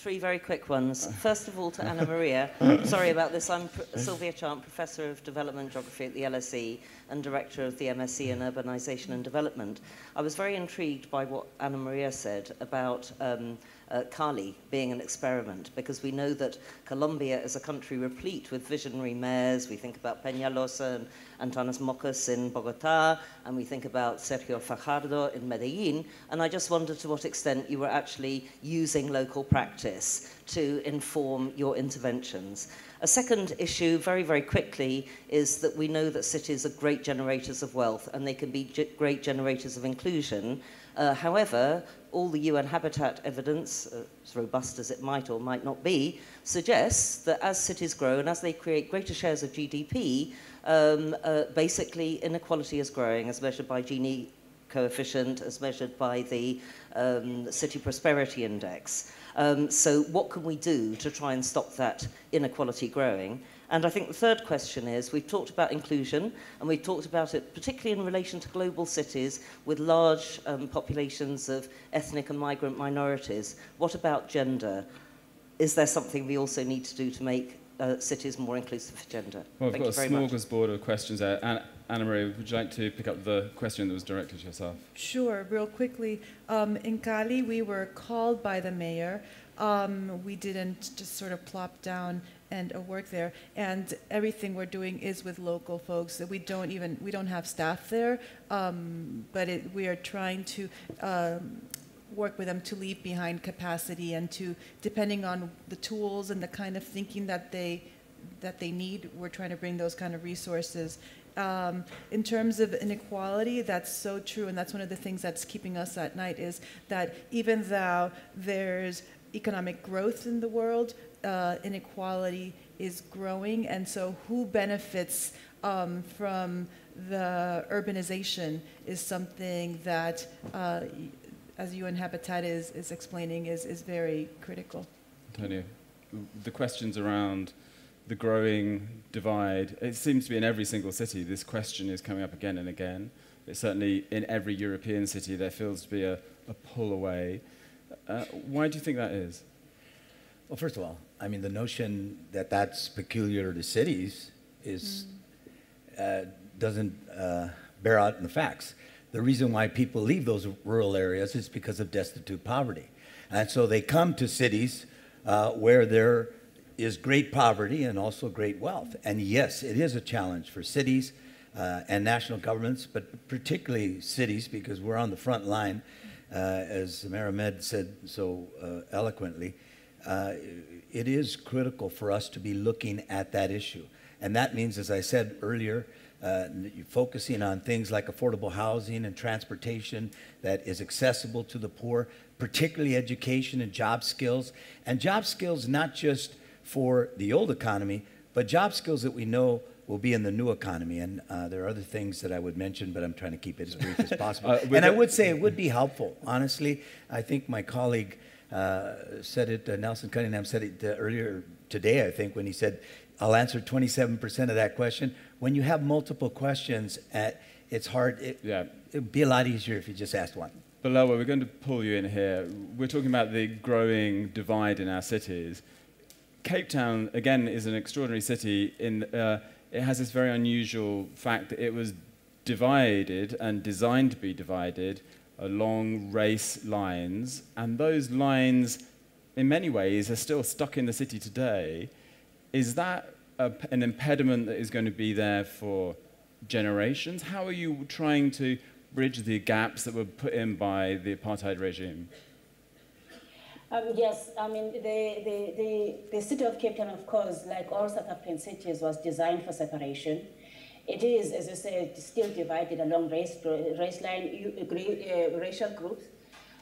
Three very quick ones. [LAUGHS] First of all, to Anna Maria. [LAUGHS] Sorry about this. I'm Pr- Sylvia Chant, Professor of Development Geography at the LSE and Director of the MSc in Urbanisation and Development. I was very intrigued by what Anna Maria said about um, uh, Cali being an experiment because we know that Colombia is a country replete with visionary mayors. We think about Peñalosa and Antanas Mocas in Bogota, and we think about Sergio Fajardo in Medellin. And I just wondered to what extent you were actually using local practice to inform your interventions. A second issue, very, very quickly, is that we know that cities are great generators of wealth and they can be great generators of inclusion. Uh, however, all the UN Habitat evidence, uh, as robust as it might or might not be, suggests that as cities grow and as they create greater shares of GDP, um, uh, basically inequality is growing as measured by Gini coefficient, as measured by the um, City Prosperity Index. Um, so what can we do to try and stop that inequality growing? And I think the third question is, we've talked about inclusion, and we've talked about it particularly in relation to global cities with large um, populations of ethnic and migrant minorities. What about gender? Is there something we also need to do to make uh, cities more inclusive for gender? Well, Thank I've got a smorgasbord of questions there. Anna, Anna Maria, would you like to pick up the question that was directed to yourself? Sure, real quickly. Um, in Cali, we were called by the mayor. Um, we didn't just sort of plop down and uh, work there. And everything we're doing is with local folks. We don't even we don't have staff there, um, but it, we are trying to. Um, work with them to leave behind capacity and to depending on the tools and the kind of thinking that they that they need we're trying to bring those kind of resources um, in terms of inequality, that's so true, and that's one of the things that's keeping us at night. Is that even though there's economic growth in the world, uh, inequality is growing, and so who benefits um, from the urbanization is something that, uh, as UN Habitat is, is explaining, is, is very critical. Antonio, the questions around the growing divide, it seems to be in every single city, this question is coming up again and again. It's certainly in every European city, there feels to be a, a pull away. Uh, why do you think that is? Well, first of all, I mean, the notion that that's peculiar to cities is mm. uh, doesn't uh, bear out in the facts. The reason why people leave those rural areas is because of destitute poverty, and so they come to cities uh, where there is great poverty and also great wealth. And yes, it is a challenge for cities uh, and national governments, but particularly cities because we're on the front line, uh, as Mayor Ahmed said so uh, eloquently uh, it is critical for us to be looking at that issue. And that means, as I said earlier, uh, focusing on things like affordable housing and transportation that is accessible to the poor, particularly education and job skills. And job skills not just for the old economy, but job skills that we know will be in the new economy. And uh, there are other things that I would mention, but I'm trying to keep it as brief as possible. [LAUGHS] uh, and I would say it would be helpful, honestly. I think my colleague uh, said it, uh, Nelson Cunningham said it uh, earlier today, I think, when he said, I'll answer 27% of that question. When you have multiple questions, at, it's hard. It, yeah. It'd be a lot easier if you just asked one. Bulelwa, we're going to pull you in here. We're talking about the growing divide in our cities. Cape Town, again, is an extraordinary city. In, uh, it has this very unusual fact that it was divided and designed to be divided along race lines, and those lines, in many ways, are still stuck in the city today. Is that a, an impediment that is going to be there for generations? How are you trying to bridge the gaps that were put in by the apartheid regime? Um, yes, I mean, the, the, the, the city of Cape Town, of course, like all South African cities, was designed for separation. It is, as I said, still divided along race, race line, uh, racial groups.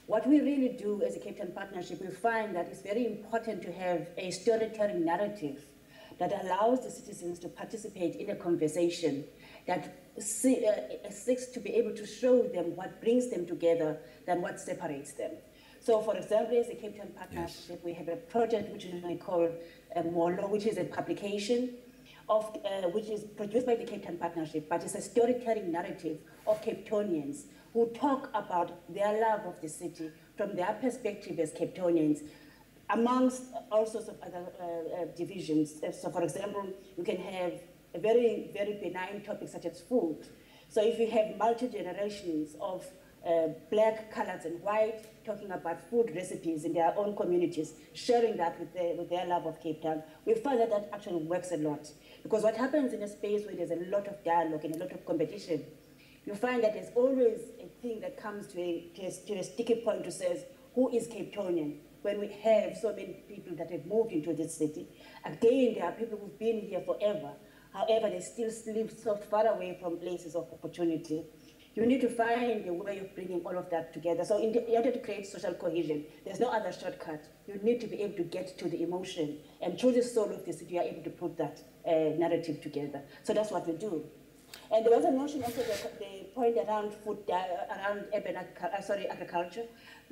What we really do as a Cape Town partnership, we find that it's very important to have a storytelling narrative that allows the citizens to participate in a conversation that see, uh, seeks to be able to show them what brings them together than what separates them. So, for example, as a Cape Town partnership, yes. we have a project which we call uh, MOLO, which is a publication of, uh, which is produced by the Cape Town Partnership, but it's a storytelling narrative of Cape Townians who talk about their love of the city from their perspective as Cape Townians, amongst all sorts of other uh, uh, divisions. So, for example, you can have a very, very benign topic such as food. So, if you have multi generations of uh, black, colors, and white talking about food recipes in their own communities, sharing that with their, with their love of Cape Town, we find that that actually works a lot. Because what happens in a space where there's a lot of dialogue and a lot of competition, you find that there's always a thing that comes to a, to a, to a sticky point to says, who is Cape Townian? When we have so many people that have moved into this city, again, there are people who've been here forever. However, they still live so far away from places of opportunity. You need to find a way of bringing all of that together. So in, the, in order to create social cohesion, there's no other shortcut. You need to be able to get to the emotion. And through the soul of the city, you are able to put that uh, narrative together. So that's what we do. And there was a notion also, the, the point around food, uh, around urban, uh, sorry, agriculture.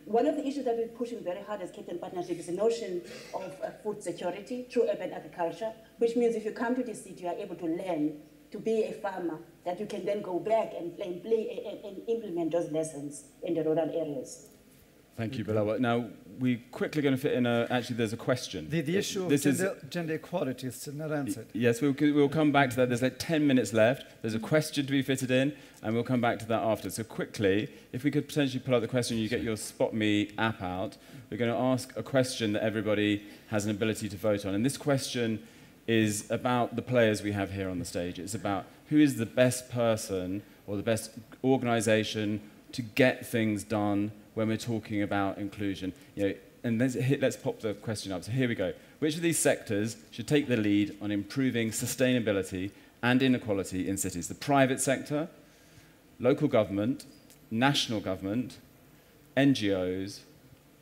One of the issues that we're pushing very hard as Cape Town Partnership is the notion of uh, food security through urban agriculture, which means if you come to the city, you are able to learn to be a farmer, that you can then go back and, and play and, and implement those lessons in the rural areas. Thank you, Bilal. Now, we're quickly going to fit in a, actually, there's a question. The, the issue This of is- gender, gender equality is still not answered. Yes, we'll, we'll come back to that. There's like 10 minutes left. There's a question to be fitted in, and we'll come back to that after. So, quickly, if we could potentially pull out the question, you get your Spot Me app out. We're going to ask a question that everybody has an ability to vote on. And this question is about the players we have here on the stage. It's about who is the best person or the best organization to get things done when we're talking about inclusion. You know, and let's, let's pop the question up. So here we go. Which of these sectors should take the lead on improving sustainability and inequality in cities? The private sector, local government, national government, NGOs,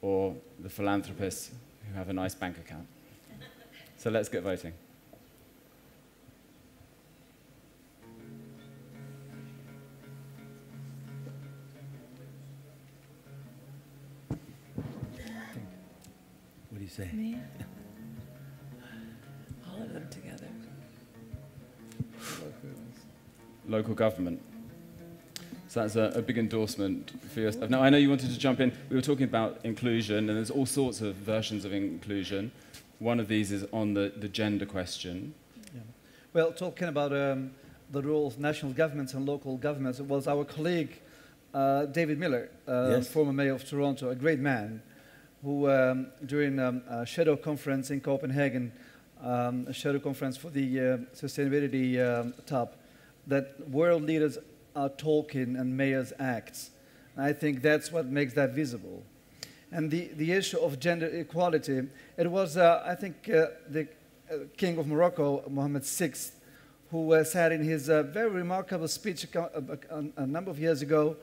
or the philanthropists who have a nice bank account? So let's get voting. Say? Me? All of them together. local government. So that's a, a big endorsement for yourself. Now, I know you wanted to jump in. We were talking about inclusion, and there's all sorts of versions of inclusion. One of these is on the, the gender question. Well, talking about um, the role of national governments and local governments, it was our colleague uh, David Miller, uh, Yes. former mayor of Toronto, a great man, who um, during um, a shadow conference in Copenhagen, um, a shadow conference for the uh, sustainability um, top, that world leaders are talking and mayors act. I think that's what makes that visible. And the, the issue of gender equality, it was, uh, I think, uh, the uh, King of Morocco, Mohammed VI, who uh, said in his uh, very remarkable speech a, a- a number of years ago,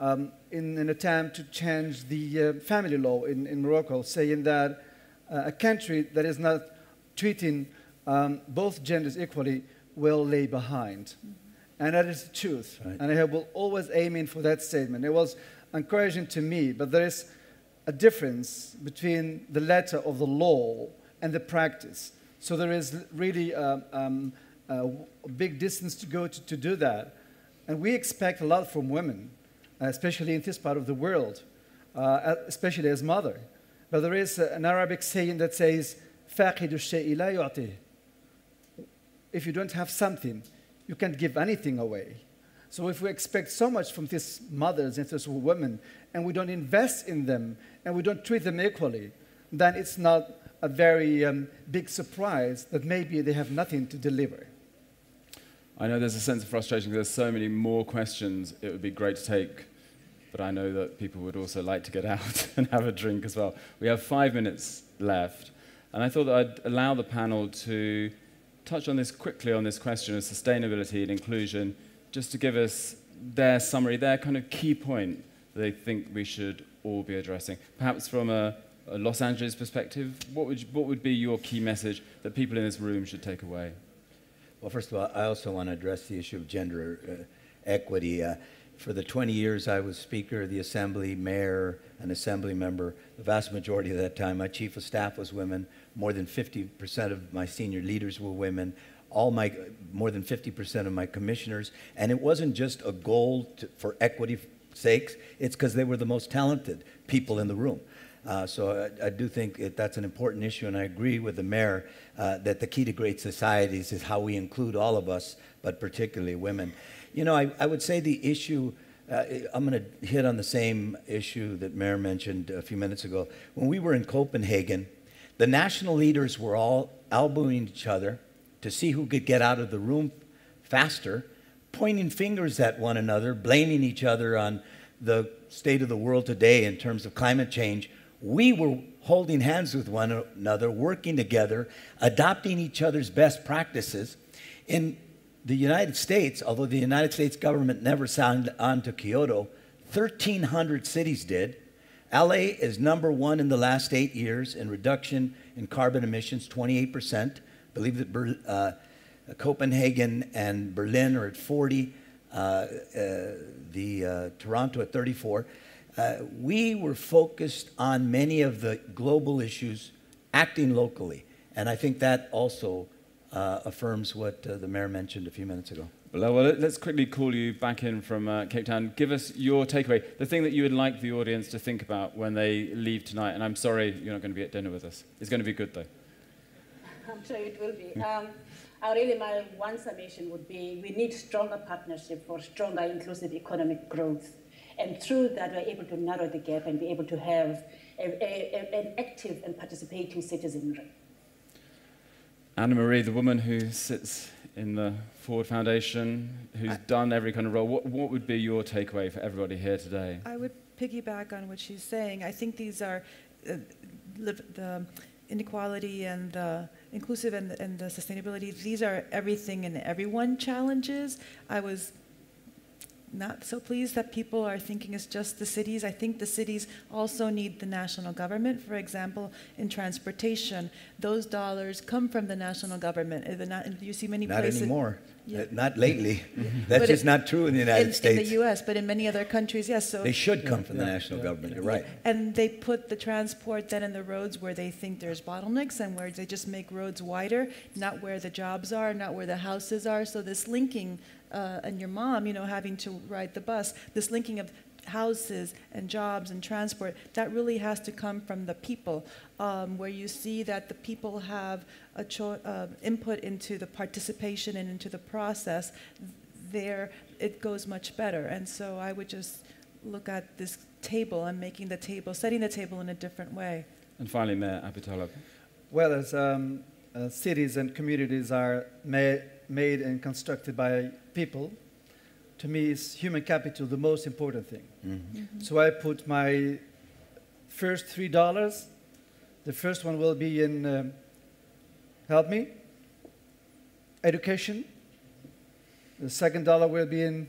um, in an attempt to change the uh, family law in, in Morocco, saying that uh, a country that is not treating um, both genders equally will lay behind. And that is the truth. Right. And I will always aim in for that statement. It was encouraging to me, but there is a difference between the letter of the law and the practice. So there is really um, um, a big distance to go to, to do that. And we expect a lot from women, especially in this part of the world, uh, especially as mother. But there is uh, an Arabic saying that says, فاقد الشيء لا يعطيه. If you don't have something, you can't give anything away. So if we expect so much from these mothers and these women, and we don't invest in them, and we don't treat them equally, then it's not a very um, big surprise that maybe they have nothing to deliver. I know there's a sense of frustration because there's so many more questions it would be great to take, but I know that people would also like to get [LAUGHS] out and have a drink as well. We have five minutes left, and I thought that I'd allow the panel to touch on this quickly on this question of sustainability and inclusion, just to give us their summary, their kind of key point that they think we should all be addressing. Perhaps from a, a Los Angeles perspective, what would, you- what would be your key message that people in this room should take away? Well, first of all, I also want to address the issue of gender uh, equity. Uh, for the 20 years I was Speaker of the Assembly, Mayor, and Assembly member, the vast majority of that time, my Chief of Staff was women. More than 50% of my senior leaders were women. All my, more than 50% of my commissioners. And it wasn't just a goal to, for equity sakes, it's because they were the most talented people in the room. Uh, so I, I, do think that that's an important issue, and I agree with the mayor uh, that the key to great societies is how we include all of us, but particularly women. You know, I, I would say the issue, uh, I'm going to hit on the same issue that Mayor mentioned a few minutes ago. When we were in Copenhagen, the national leaders were all elbowing each other to see who could get out of the room faster, pointing fingers at one another, blaming each other on the state of the world today in terms of climate change we were holding hands with one another, working together, adopting each other's best practices. In the United States, although the United States government never signed on to Kyoto, 1,300 cities did. LA is number one in the last eight years in reduction in carbon emissions, 28%. I believe that Ber- uh, Copenhagen and Berlin are at 40, uh, uh, the uh, Toronto at 34 uh, we were focused on many of the global issues acting locally. And I think that also uh, affirms what uh, the mayor mentioned a few minutes ago. Well, well, let's quickly call you back in from uh, Cape Town. Give us your takeaway, the thing that you would like the audience to think about when they leave tonight. And I'm sorry you're not going to be at dinner with us. It's going to be good, though. [LAUGHS] I'm sure it will be. Um, I really, my one summation would be we need stronger partnership for stronger inclusive economic growth. And through that, we're able to narrow the gap and be able to have a, a, an active and participating citizenry. Ana Marie, the woman who sits in the Ford Foundation, who's done every kind of role, what, what would be your takeaway for everybody here today? I would piggyback on what she's saying. I think these are uh, the inequality and the inclusive and, and the sustainability, these are everything and everyone challenges. I was not so pleased that people are thinking it's just the cities. I think the cities also need the national government. For example, in transportation, those dollars come from the national government. Not, you see many not places. Not anymore. Yeah. Not lately. [LAUGHS] That's but just it, not true in the United in, States. In the U.S., but in many other countries, yes. So they should come yeah, from the national yeah, government. You're right. And they put the transport then in the roads where they think there's bottlenecks and where they just make roads wider, not where the jobs are, not where the houses are. So this linking uh, and your mom, you know, having to ride the bus, this linking of houses and jobs and transport, that really has to come from the people, um, where you see that the people have a cho- uh, input into the participation and into the process, there it goes much better. And so I would just look at this table and making the table, setting the table in a different way. And finally, Mayor Aboutaleb. Well, as um, uh, cities and communities are made made and constructed by people, to me is human capital the most important thing. Mm-hmm. Mm-hmm. So I put my first three dollars. The first one will be in um, help me education. The second dollar will be in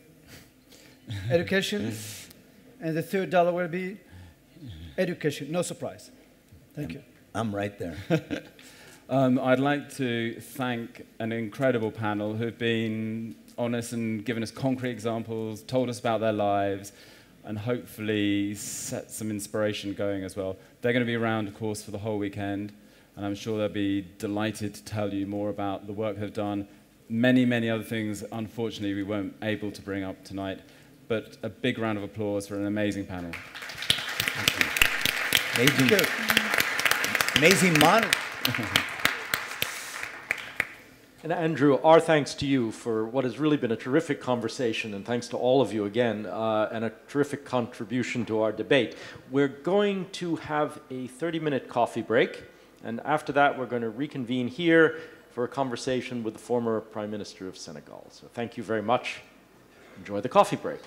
[LAUGHS] education, and the third dollar will be education. No surprise. Thank you. I'm right there. [LAUGHS] Um, I'd like to thank an incredible panel who've been honest and given us concrete examples, told us about their lives, and hopefully set some inspiration going as well. They're going to be around, of course, for the whole weekend, and I'm sure they'll be delighted to tell you more about the work they've done. Many, many other things, unfortunately, we weren't able to bring up tonight. But a big round of applause for an amazing panel. Thank you. Amazing, amazing monitor. [LAUGHS] And Andrew, our thanks to you for what has really been a terrific conversation, and thanks to all of you again, uh, and a terrific contribution to our debate. We're going to have a 30 minute coffee break, and after that, we're going to reconvene here for a conversation with the former Prime Minister of Senegal. So thank you very much. Enjoy the coffee break.